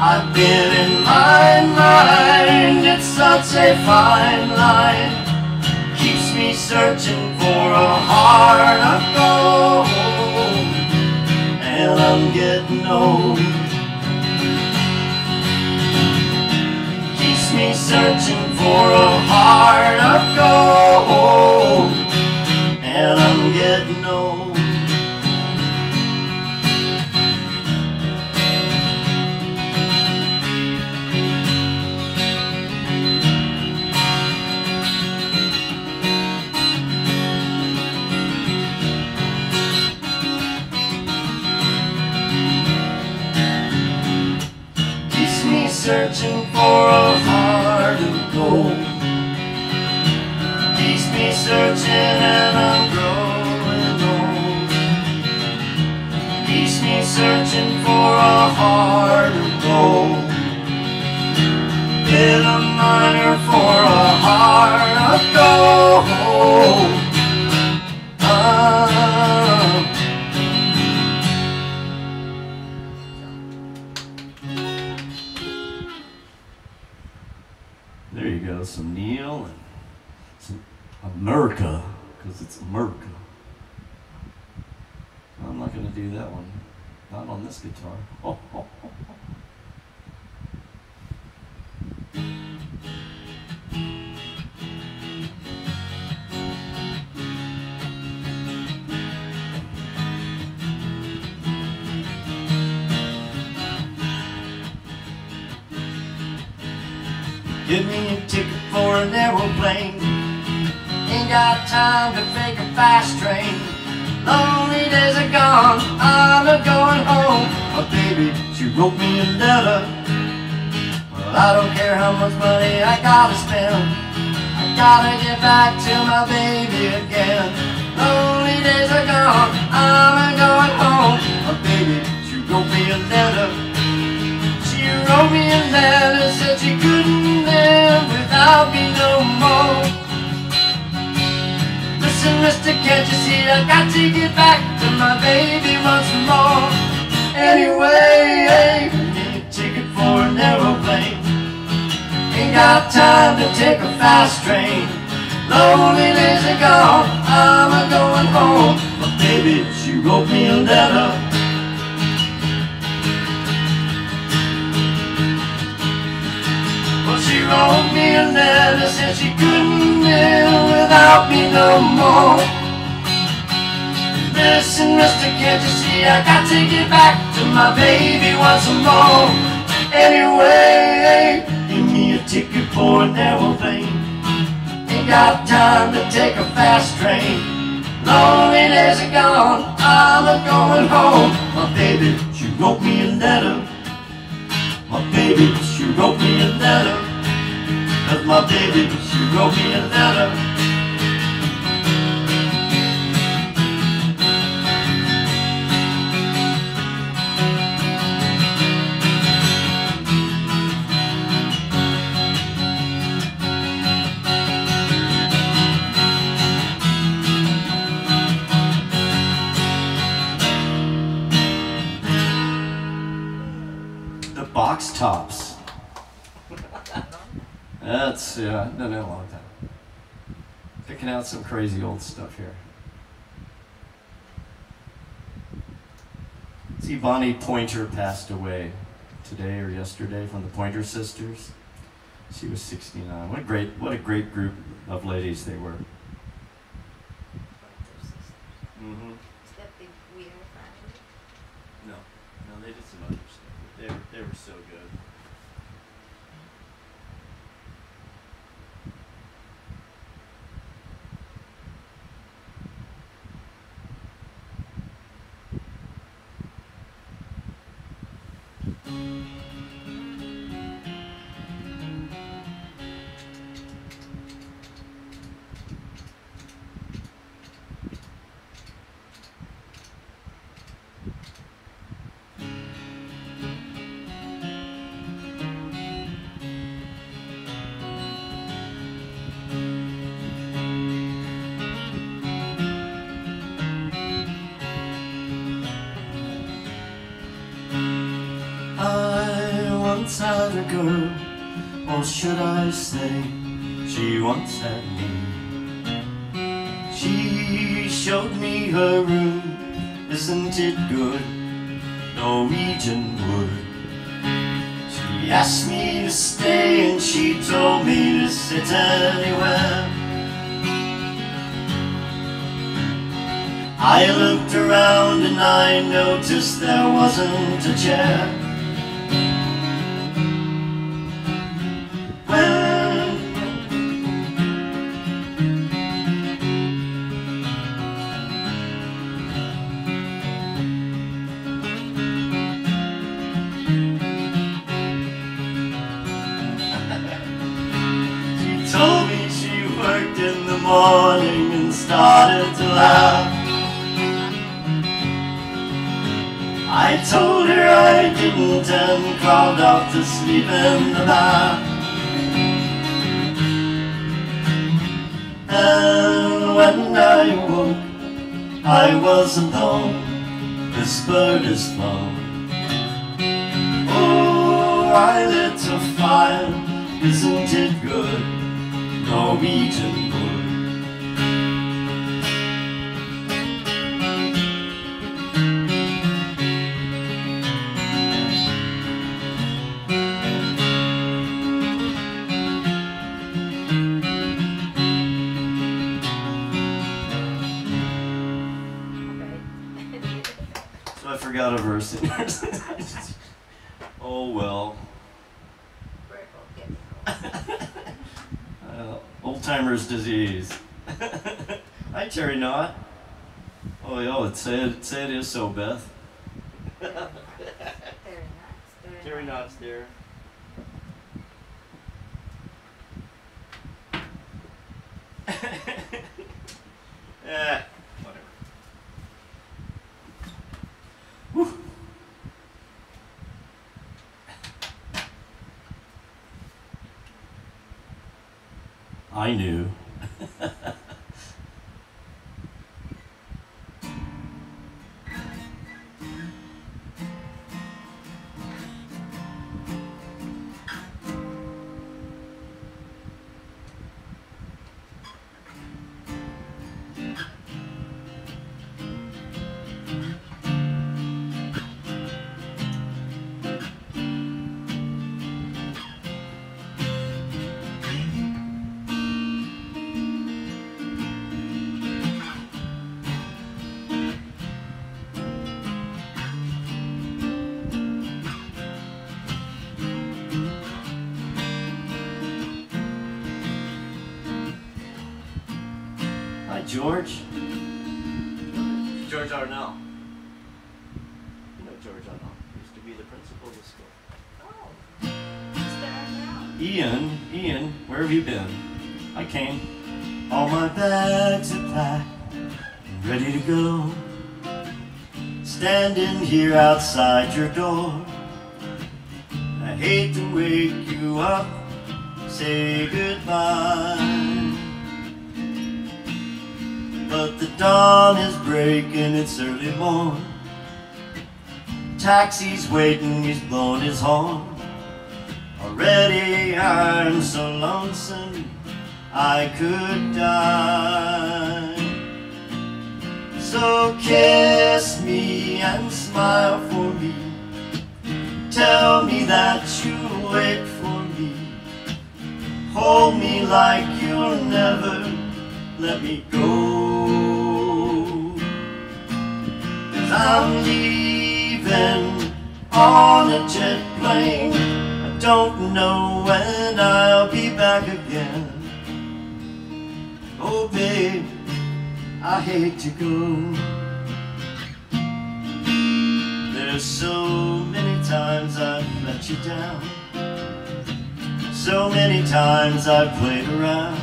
I've been in my mind, it's such a fine line, keeps me searching for a heart of gold, and I'm getting old. Searching for a heart of gold and I'm getting old. Searching for a heart of gold. Keeps me searching and I'm growing old. Keeps me searching for a heart of gold. Been a miner for a heart of gold. Ah. Some Neil and some America, because it's America. I'm not going to do that one. Not on this guitar. Oh, oh, oh. For an aeroplane. Ain't got time to fake a fast train. Lonely days are gone, I'm a going home. My baby, she wrote me a letter. Well, I don't care how much money I gotta spend. I gotta get back to my baby again. Lonely days are gone, I'm a going home. My baby, she wrote me a letter. She wrote me a letter, said she couldn't live without me no more. Listen, mister, can't you see I got to get back to my baby once more? Anyway, need a ticket for an aeroplane. Ain't got time to take a fast train. Lonely days are gone, I'm a going home. But baby, she wrote me a letter. She wrote me a letter, said she couldn't live without me no more. Listen, mister, can't you see I got to get back to my baby once more? Anyway, give me a ticket for an aeroplane. Ain't got time to take a fast train. Lonely days are gone, I'm a going home. My baby, she wrote me a letter. My baby, she wrote me a letter. That's my baby, she wrote me a letter. Yeah, I've a long time. Picking out some crazy old stuff here. See, Bonnie Pointer passed away today or yesterday from the Pointer Sisters. She was 69. What a great, what a great group of ladies they were. Girl, or should I say, she once had me. She showed me her room, isn't it good? Norwegian wood. She asked me to stay and she told me to sit anywhere. I looked around and I noticed there wasn't a chair. in the morning and started to laugh. I told her I didn't and crawled off to sleep in the bath. And when I woke, I was alone. This bird is flown. Oh, I lit a fire, isn't it good? Norwegian oh well. We're all getting old. Uh, old timer's disease. Hi, Terry Knott. Oh, yo, it said, say it is so, Beth. Very nice. Very Terry. Knott's there. eh, whatever. Whew. I knew. George. George Arnell. You know George Arnell. Used to be the principal of the school. Oh, who's there now? Ian, Ian, where have you been? I came. All my bags are packed, and ready to go. Standing here outside your door. I hate to wake you up, say goodbye. But the dawn is breaking, it's early morn. Taxi's waiting, he's blowing his horn. Already I'm so lonesome I could die. So kiss me and smile for me. Tell me that you'll wait for me. Hold me like you'll never let me go. I'm leaving on a jet plane. I don't know when I'll be back again. Oh, babe, I hate to go. There's so many times I've let you down. So many times I've played around.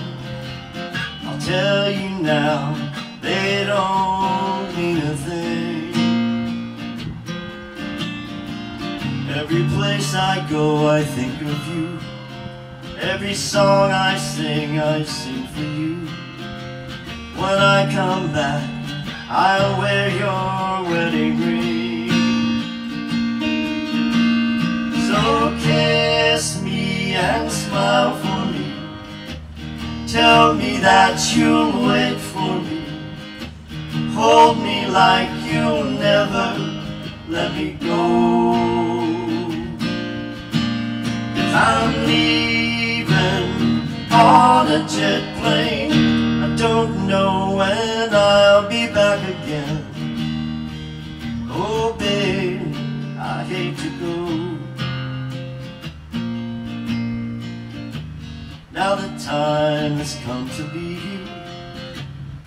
I'll tell you now, they don't mean a thing. Every place I go, I think of you. Every song I sing, I sing for you. When I come back, I'll wear your wedding ring. So kiss me and smile for me. Tell me that you'll wait for me. Hold me like you'll never let me go. I'm leaving on a jet plane. I don't know when I'll be back again. Oh, babe, I hate to go. Now the time has come to you.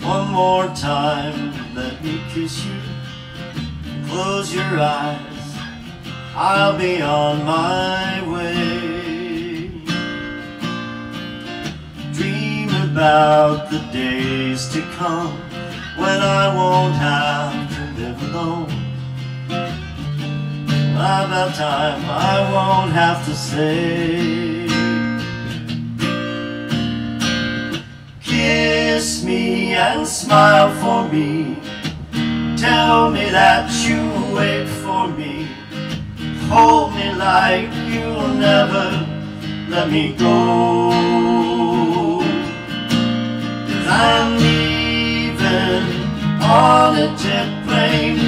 One more time, let me kiss you. Close your eyes, I'll be on my way. Dream about the days to come when I won't have to live alone. By About time I won't have to say. Kiss me and smile for me. Tell me that you wait for me. Hold me like you'll never let me go. Cause I'm leaving on a jet plane.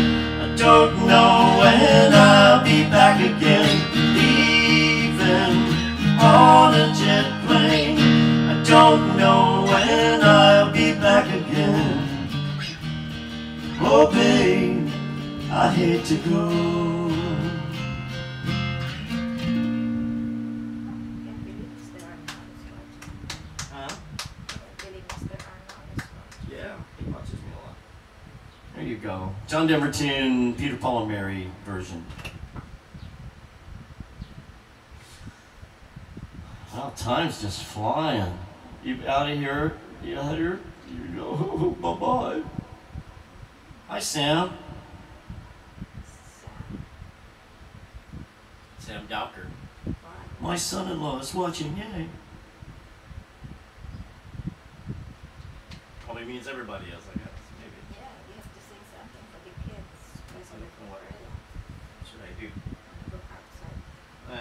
I don't know when I'll be back again. Leaving on a jet plane. I don't know when I'll be back again. Oh, babe, I hate to go. You go. John Denver tune, Peter Paul and Mary version. Well, time's just flying. You out of here? You out of here? You go. bye bye. Hi, Sam. Sam, Dowker. My son-in-law is watching. Yay. Probably means everybody else, I guess. Maybe. Yeah, you have to sing something for the kids, especially for What? Freya. What should I do? Go outside.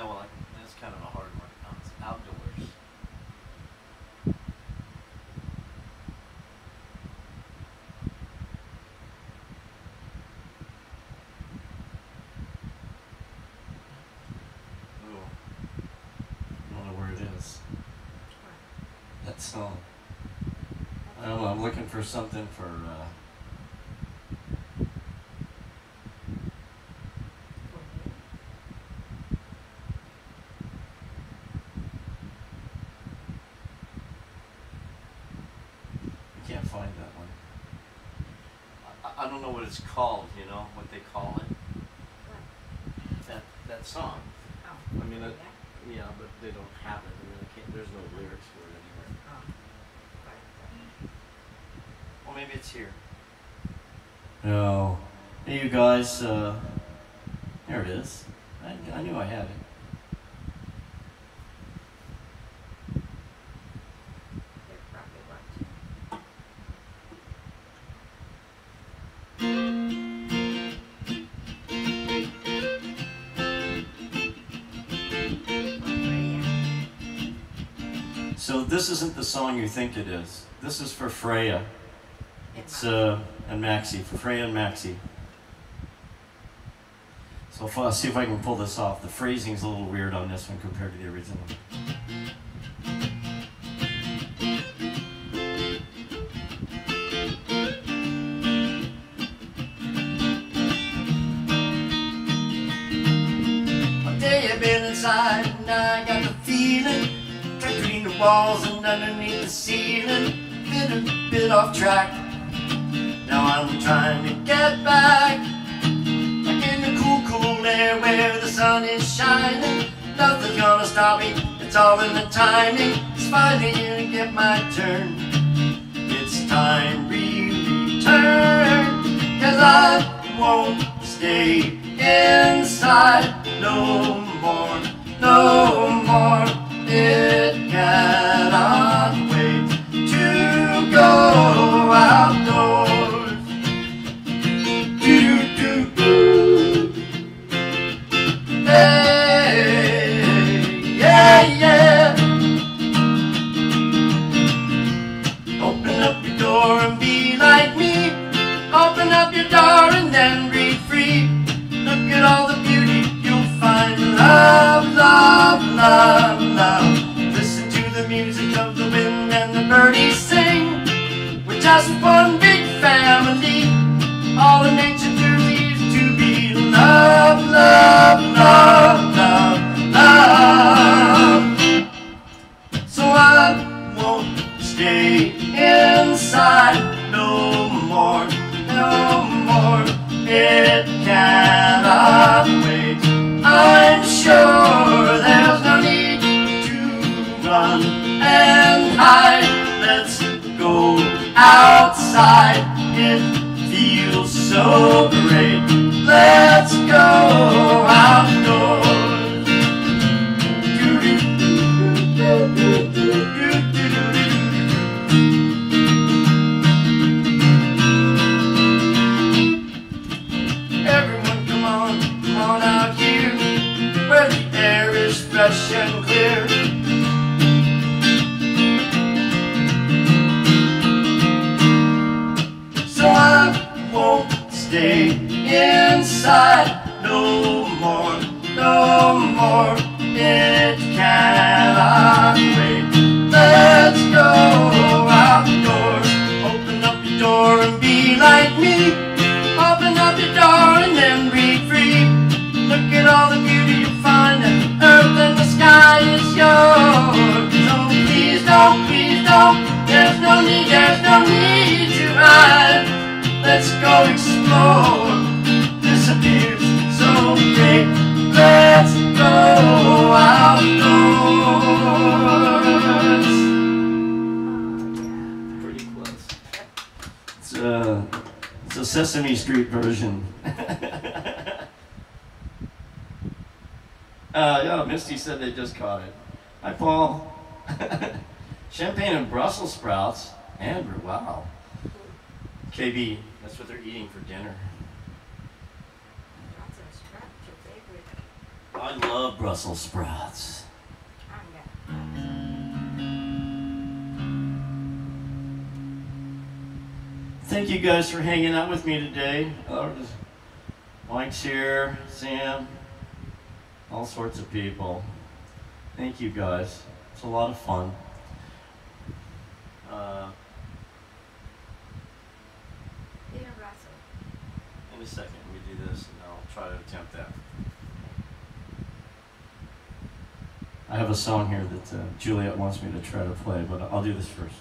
Yeah, well, that's kind of a hard one. Out- Outdoors. Ooh. I don't know where it is. That song. I don't know. I'm looking for something for. Uh, For me? I can't find that one. I, I don't know what it's called, you know, what they call it. What? That that song. Oh. I mean, it- yeah. Yeah, but they don't have it. I mean, I can't, there's no lyrics for it anywhere. Oh. Right. Well, maybe it's here. No. Hey, you guys. Uh, there it is. I, I knew I had it. So this isn't the song you think it is. This is for Freya. It's uh and Maxie for Freya and Maxie. So I'll see if I can pull this off. The phrasing's a little weird on this one compared to the original. I've been inside and I got the feeling Trapped between the walls and underneath the ceiling Been a bit off track it's all in the timing. It's finally gonna get my turn. It's time we return Cause I won't stay inside. No said they just caught it. Hi, Paul. Champagne and Brussels sprouts. And wow. KB, that's what they're eating for dinner. I love Brussels sprouts. Thank you guys for hanging out with me today. Oh, Mike's here, Sam, all sorts of people. Thank you guys. It's a lot of fun. Uh, in a second, we do this, and I'll try to attempt that. I have a song here that uh, Juliet wants me to try to play, but I'll do this first.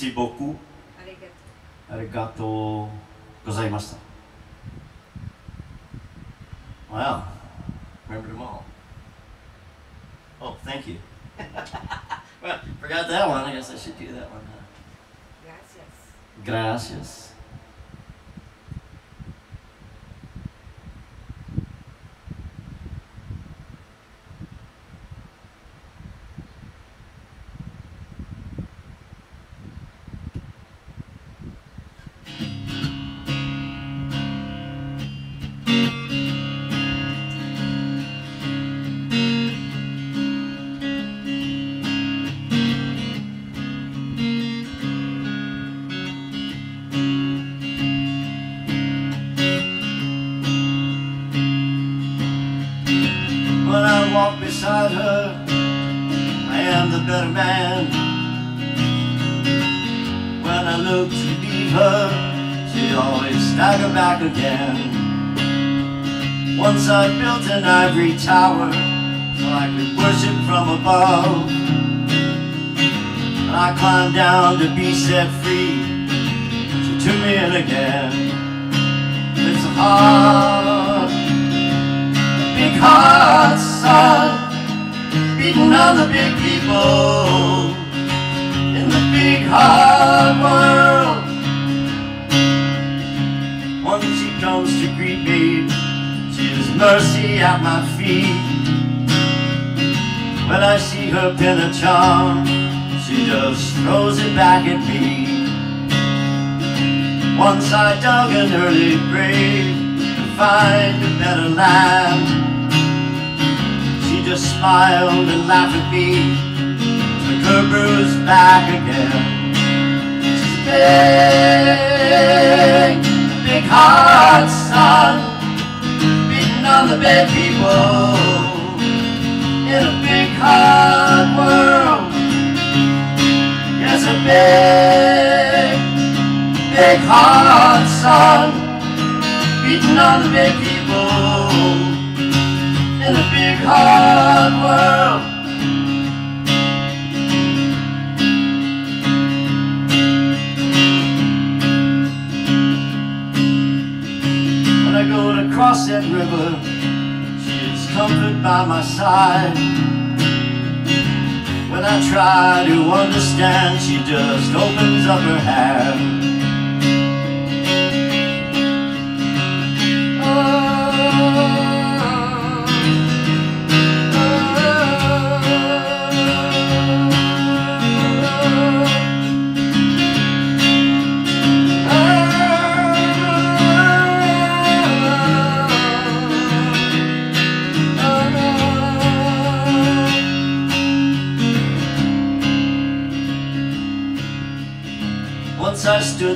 Merci beaucoup. ありがとうございました。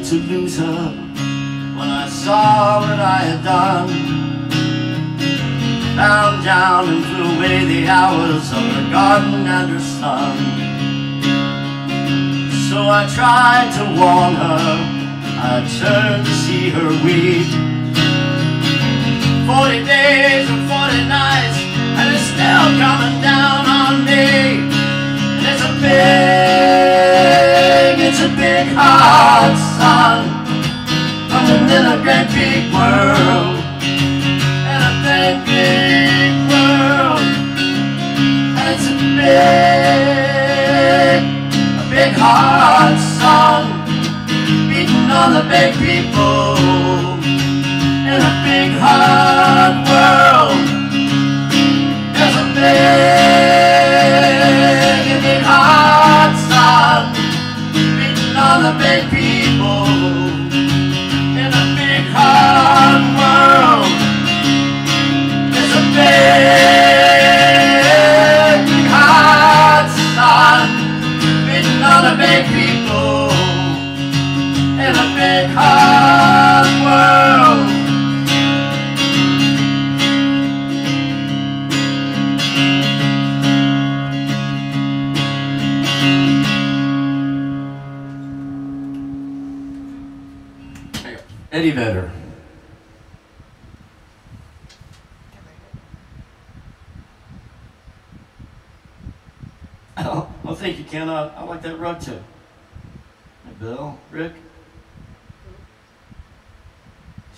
To lose her when I saw what I had done. Found down and threw away the hours of her garden and her sun. So I tried to warn her, I turned to see her weep. Forty days and forty nights, and it's still coming down on me. And it's a big, it's a big hard sun, coming in a great big world, and a great big world, and it's a big, a big hard sun, beating on the big people in a big hard world. There's a big, a big hard sun beating on the big people that rug too. Hey, Bill, Rick.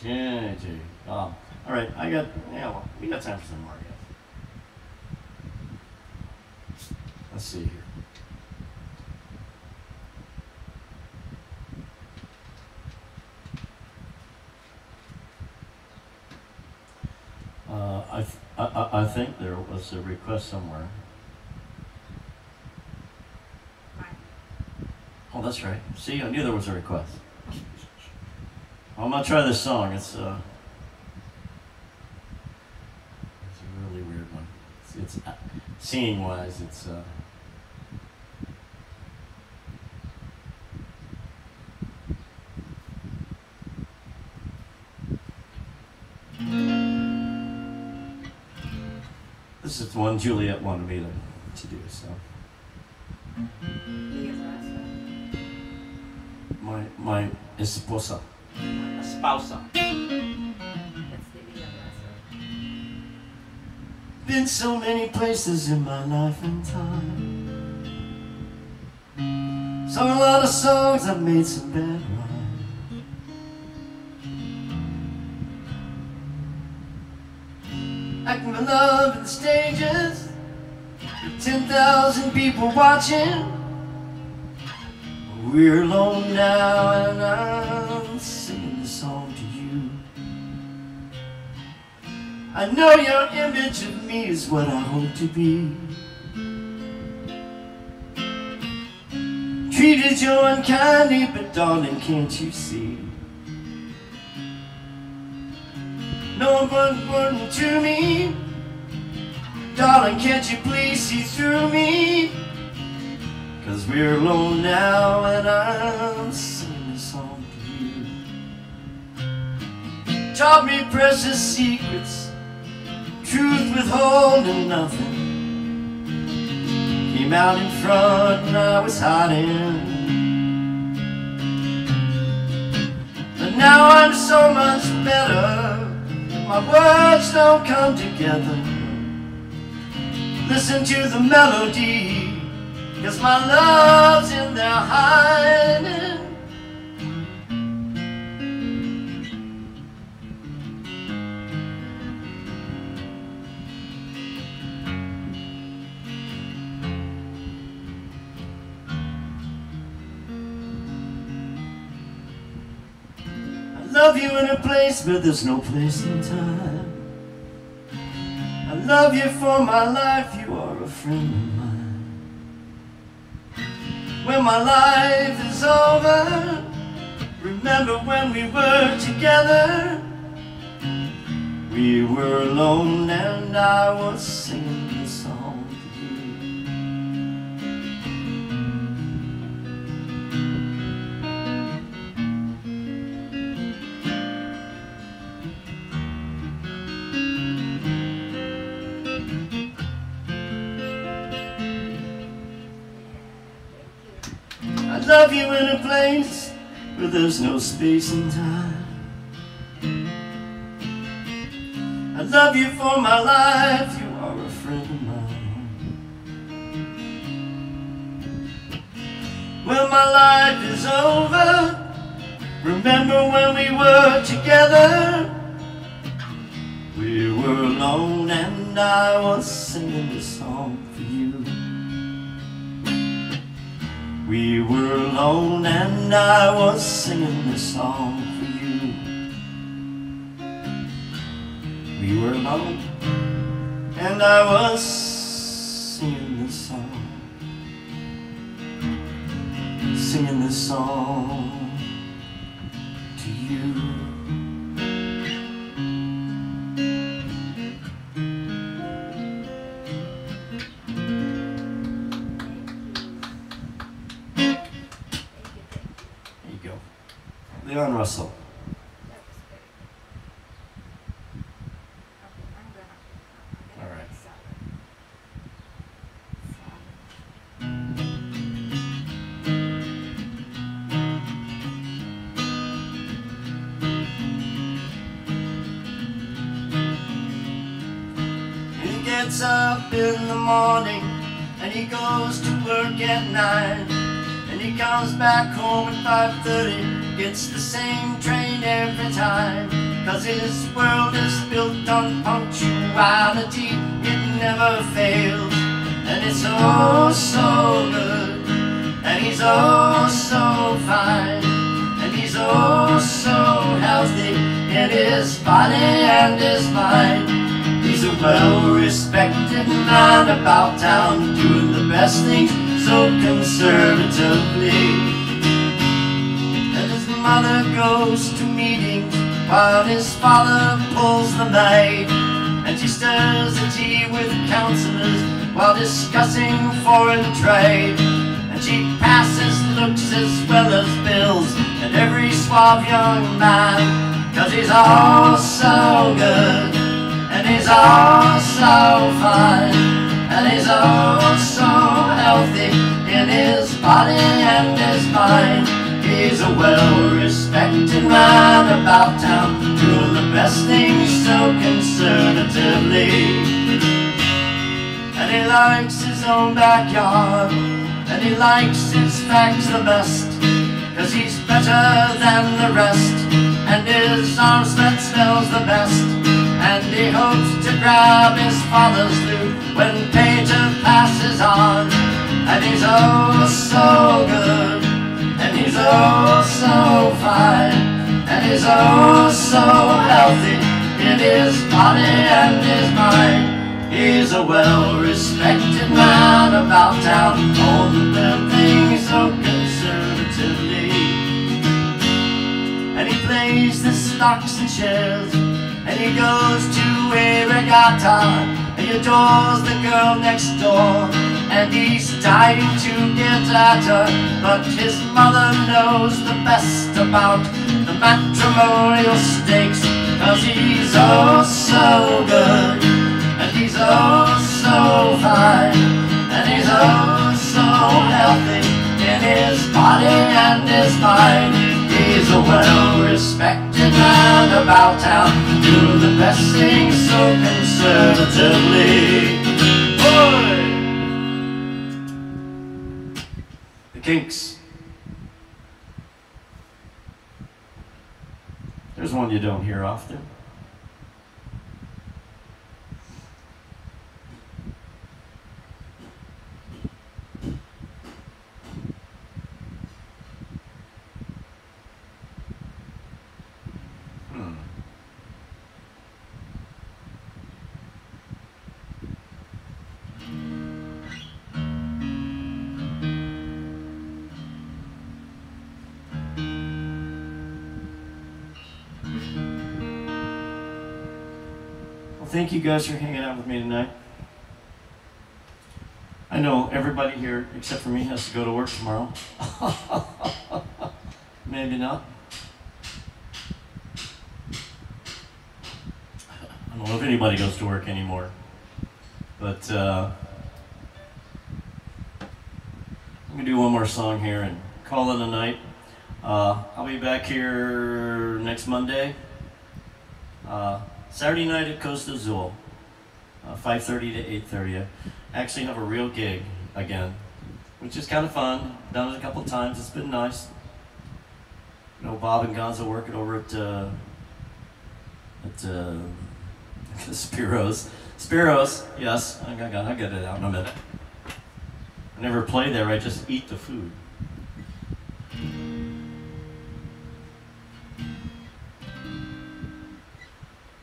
Gee. Oh, all right. I got. Yeah, well, we got time for some more. I guess. Let's see here. Uh, I, I- I think there was a request somewhere. Oh, that's right. See, I knew there was a request. I'm gonna try this song. It's uh, it's a really weird one. It's, it's uh, singing wise, it's uh. This is the one Juliet wanted me to, to do, so. He is Rasta. My, my esposa. Espousa. That's the real Rasta. Been so many places in my life and time. Sung a lot of songs, I've made some bad rhymes. Acting my love in the stages, with 10,000 people watching. We're alone now, and I'm singing this song to you. I know your image of me is what I hope to be. Treated you unkindly, but darling, can't you see? No one important to me. Darling, can't you please see through me? Cause we're alone now, and I'm singing this song to you. Taught me precious secrets truth withholding nothing. Came out in front and I was hiding. But now I'm so much better. My words don't come together. Listen to the melody, Yes, my love's in there hiding love you in a place where there's no place in time. I love you for my life, you are a friend when my life is over, remember when we were together. We were alone and I was singing there's no space and time. I love you for my life, you are a friend of mine. When my life is over, remember when we were together. We were alone and I was singing this song We were alone and I was singing this song for you. We were alone and I was singing this song. Singing this song Salad. He gets up in the morning and he goes to work at nine. And he comes back home at 5.30, gets the same train every time. Cause his world is built on punctuality, it never fails. And it's oh so good, and he's oh so fine. And he's oh so healthy in his body and his mind. He's a well-respected man about town, doing the best things so conservatively. And mother goes to meetings while his father pulls the knife. And she stirs the tea with counselors while discussing foreign trade. And she passes looks as well as bills at every suave young man. Cause he's all so good, and he's all so fine, and he's all so healthy in his body and his mind. He's a well-respected man about town, doing the best things so conservatively. And he likes his own backyard, and he likes his facts the best, cause he's better than the rest, and his arm that smells the best. And he hopes to grab his father's loot when Peter passes on. And he's oh so good, and he's oh so fine, and he's oh so healthy in his body and his mind. He's a well-respected man about town, on the things so conservatively. And he plays the stocks and shares, and he goes to a regatta, and he adores the girl next door, and he's dying to get at her, but his mother knows the best about the matrimonial stakes, cause he's oh so good, and he's oh so fine, and he's oh so healthy in his body and his mind. He's a well-respected man about town, doing the best things so conservatively. Kinks. There's one you don't hear often. Thank you guys for hanging out with me tonight. I know everybody here, except for me, has to go to work tomorrow. Maybe not. I don't know if anybody goes to work anymore. But uh, let me do one more song here and call it a night. Uh, I'll be back here next Monday. Uh, Saturday night at Costa Azul, uh, 5.30 to 8.30. I actually have a real gig again, which is kind of fun. Done it a couple times. It's been nice. You know, Bob and Gonzo working over at, uh, at uh, Spiro's. Spiro's, yes. I got, I'll get it out in a minute. I never play there. I just eat the food.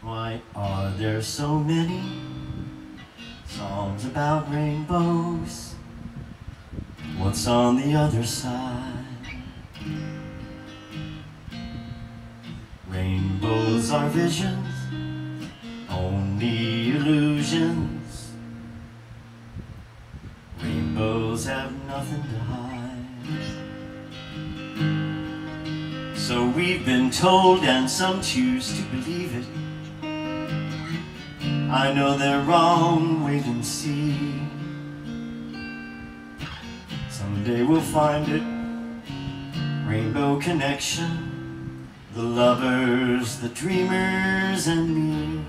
Why are there so many songs about rainbows? What's on the other side? Rainbows are visions, only illusions. Rainbows have nothing to hide. So we've been told, and some choose to believe. I know they're wrong, wait and see. Someday we'll find it. Rainbow connection. The lovers, the dreamers, and me.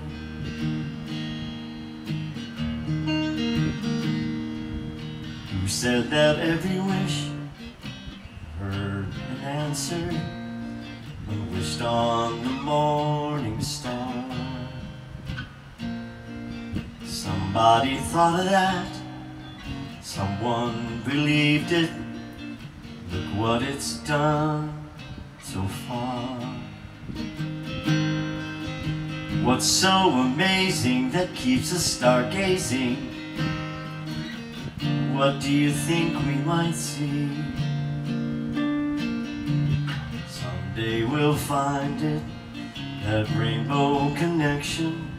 Who said that every wish heard and answered when wished on the morning star? Somebody thought of that. Someone believed it. Look what it's done so far. What's so amazing that keeps us stargazing? What do you think we might see? Someday we'll find it, that rainbow connection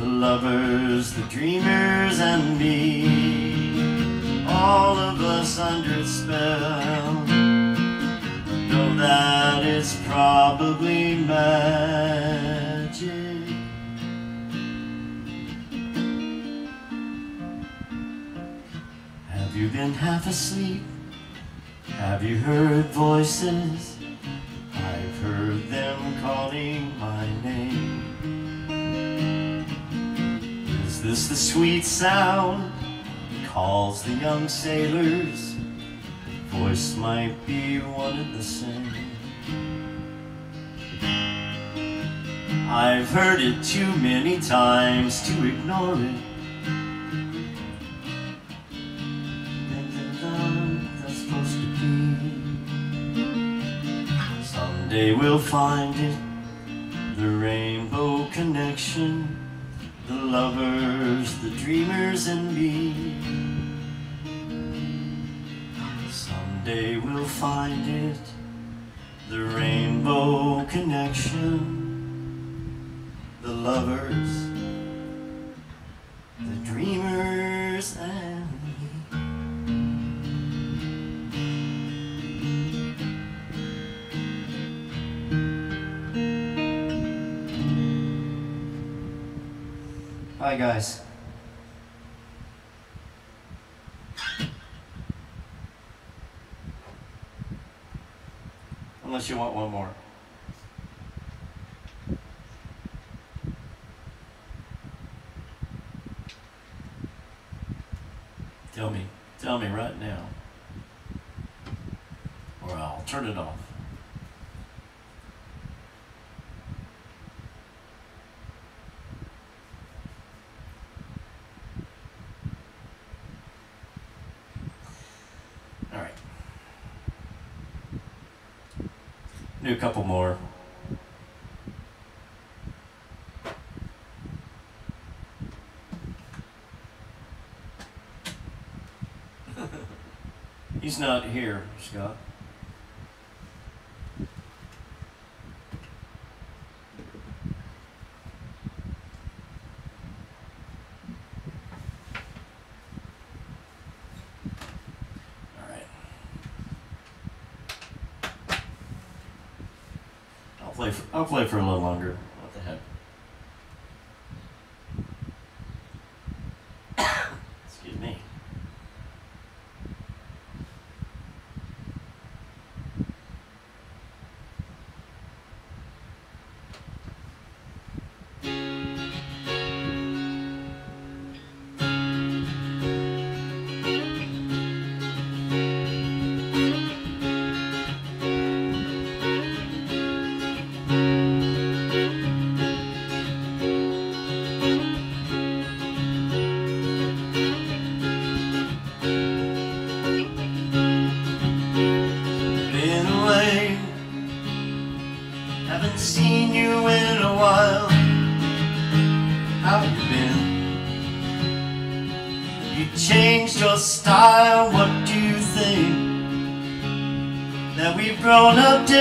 the lovers, the dreamers, and me. All of us under its spell know that it's probably magic. Have you been half asleep? Have you heard voices? I've heard them calling my name. Is this the sweet sound that calls the young sailors? Voice might be one and the same. I've heard it too many times to ignore it. That's supposed to be. Someday we'll find it, the rainbow connection the lovers, the dreamers, and me. Someday we'll find it, the rainbow connection, the lovers, Guys. Unless you want one more. Tell me. Tell me right now. Or I'll turn it off. All right. Do a couple more. He's not here, Scott. Play for, a little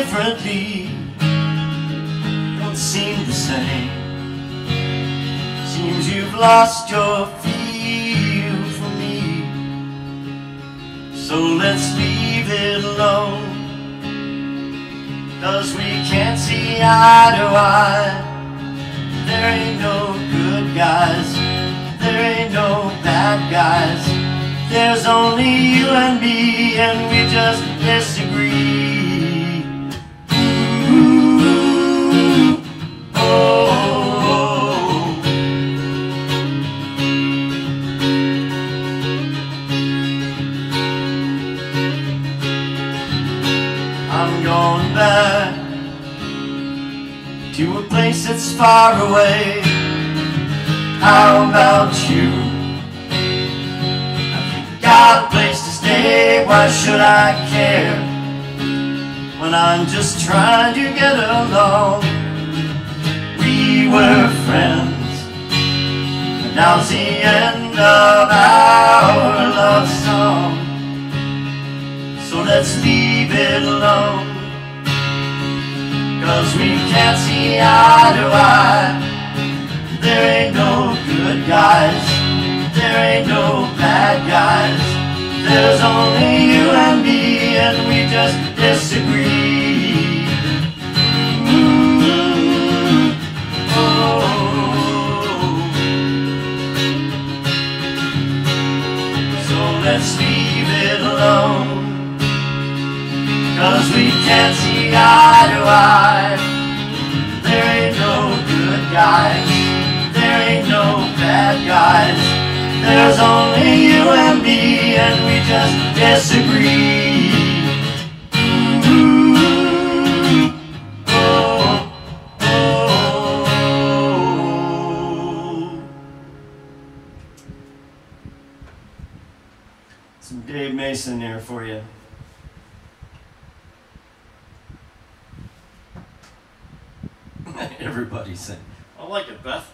differently, don't seem the same. Seems you've lost your feel for me. So let's leave it alone. Cause we can't see eye to eye. There ain't no good guys. There ain't no bad guys. There's only you and me, and we just disagree. Far away. How about you? I've got a place to stay, why should I care? When I'm just trying to get along. We were friends, and now's the end of our love song. So let's leave it alone. Cause we can't see eye to eye. There ain't no good guys. There ain't no bad guys. There's only you and me, and we just disagree. Oh. So let's leave it alone. Cause we can't see eye to eye. There ain't no good guys. There ain't no bad guys. There's only you and me, and we just disagree. Oh, oh. Some Dave Mason there for you. Everybody's saying, I like it, Beth.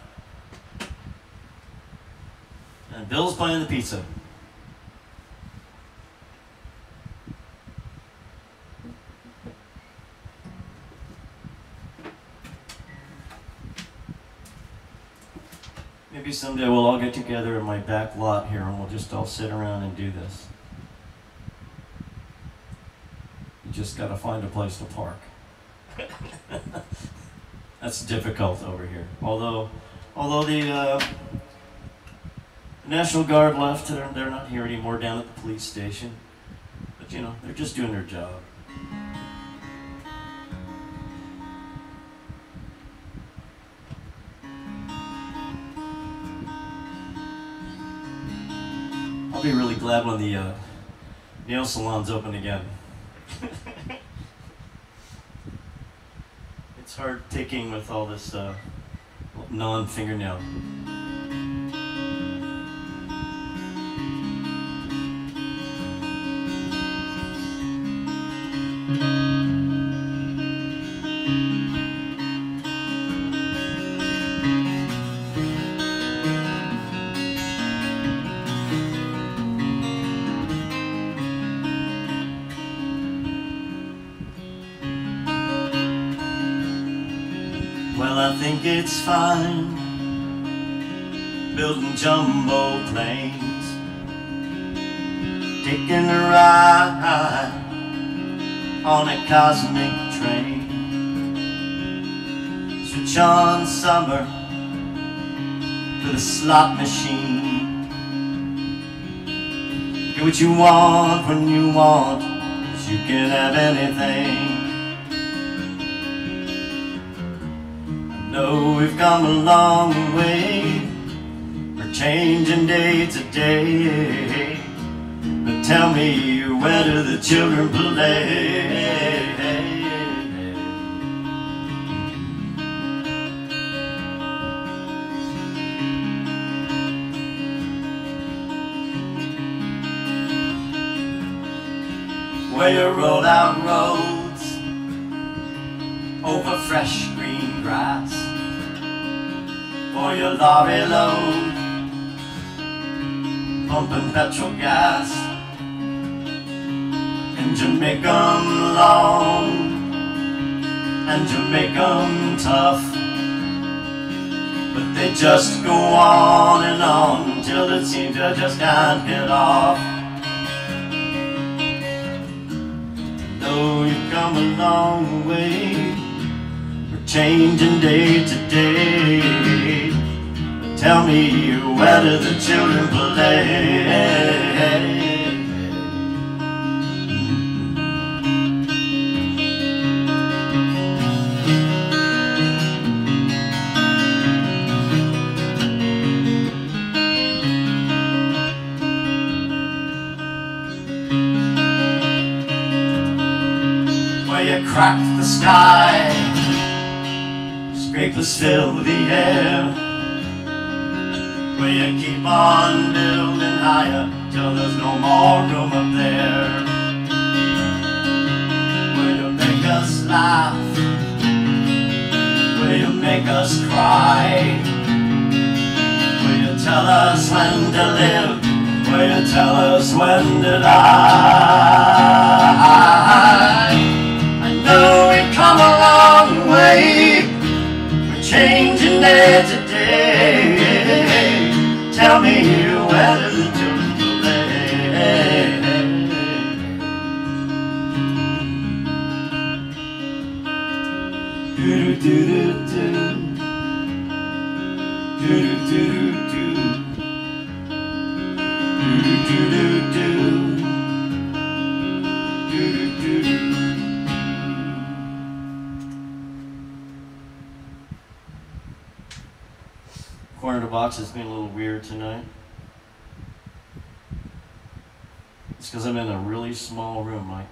And Bill's buying the pizza. Maybe someday we'll all get together in my back lot here and we'll just all sit around and do this. You just gotta find a place to park. That's difficult over here. Although, although the uh, National Guard left, they're, they're not here anymore down at the police station. But you know, they're just doing their job. I'll be really glad when the uh, nail salon's open again. It's hard picking with all this uh, non-fingernail. It's fine building jumbo planes, taking a ride on a cosmic train. Sean Summer to the slot machine. Get what you want when you want, 'cause you can have anything. We've come a long way, we're changing day to day. But tell me, where do the children play? Where you roll out roads over fresh for your lorry load, pumping petrol gas make 'em long and 'em tough. But they just go on and on till it seems you just can't get off. Though you've come a long way, changing day to day. Tell me, where do the children play? you crack the sky, scrapers fill the air, you keep on building higher till there's no more room up there, where you make us laugh, Will you make us cry, Will you tell us when to live, Will you tell us when to die. I know we've come a long way. We're changing day. Tell me you where Corner to box has been a little weird tonight. It's because I'm in a really small room, Mike.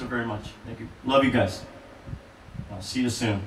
so very much. Thank you. Love you guys. I'll see you soon.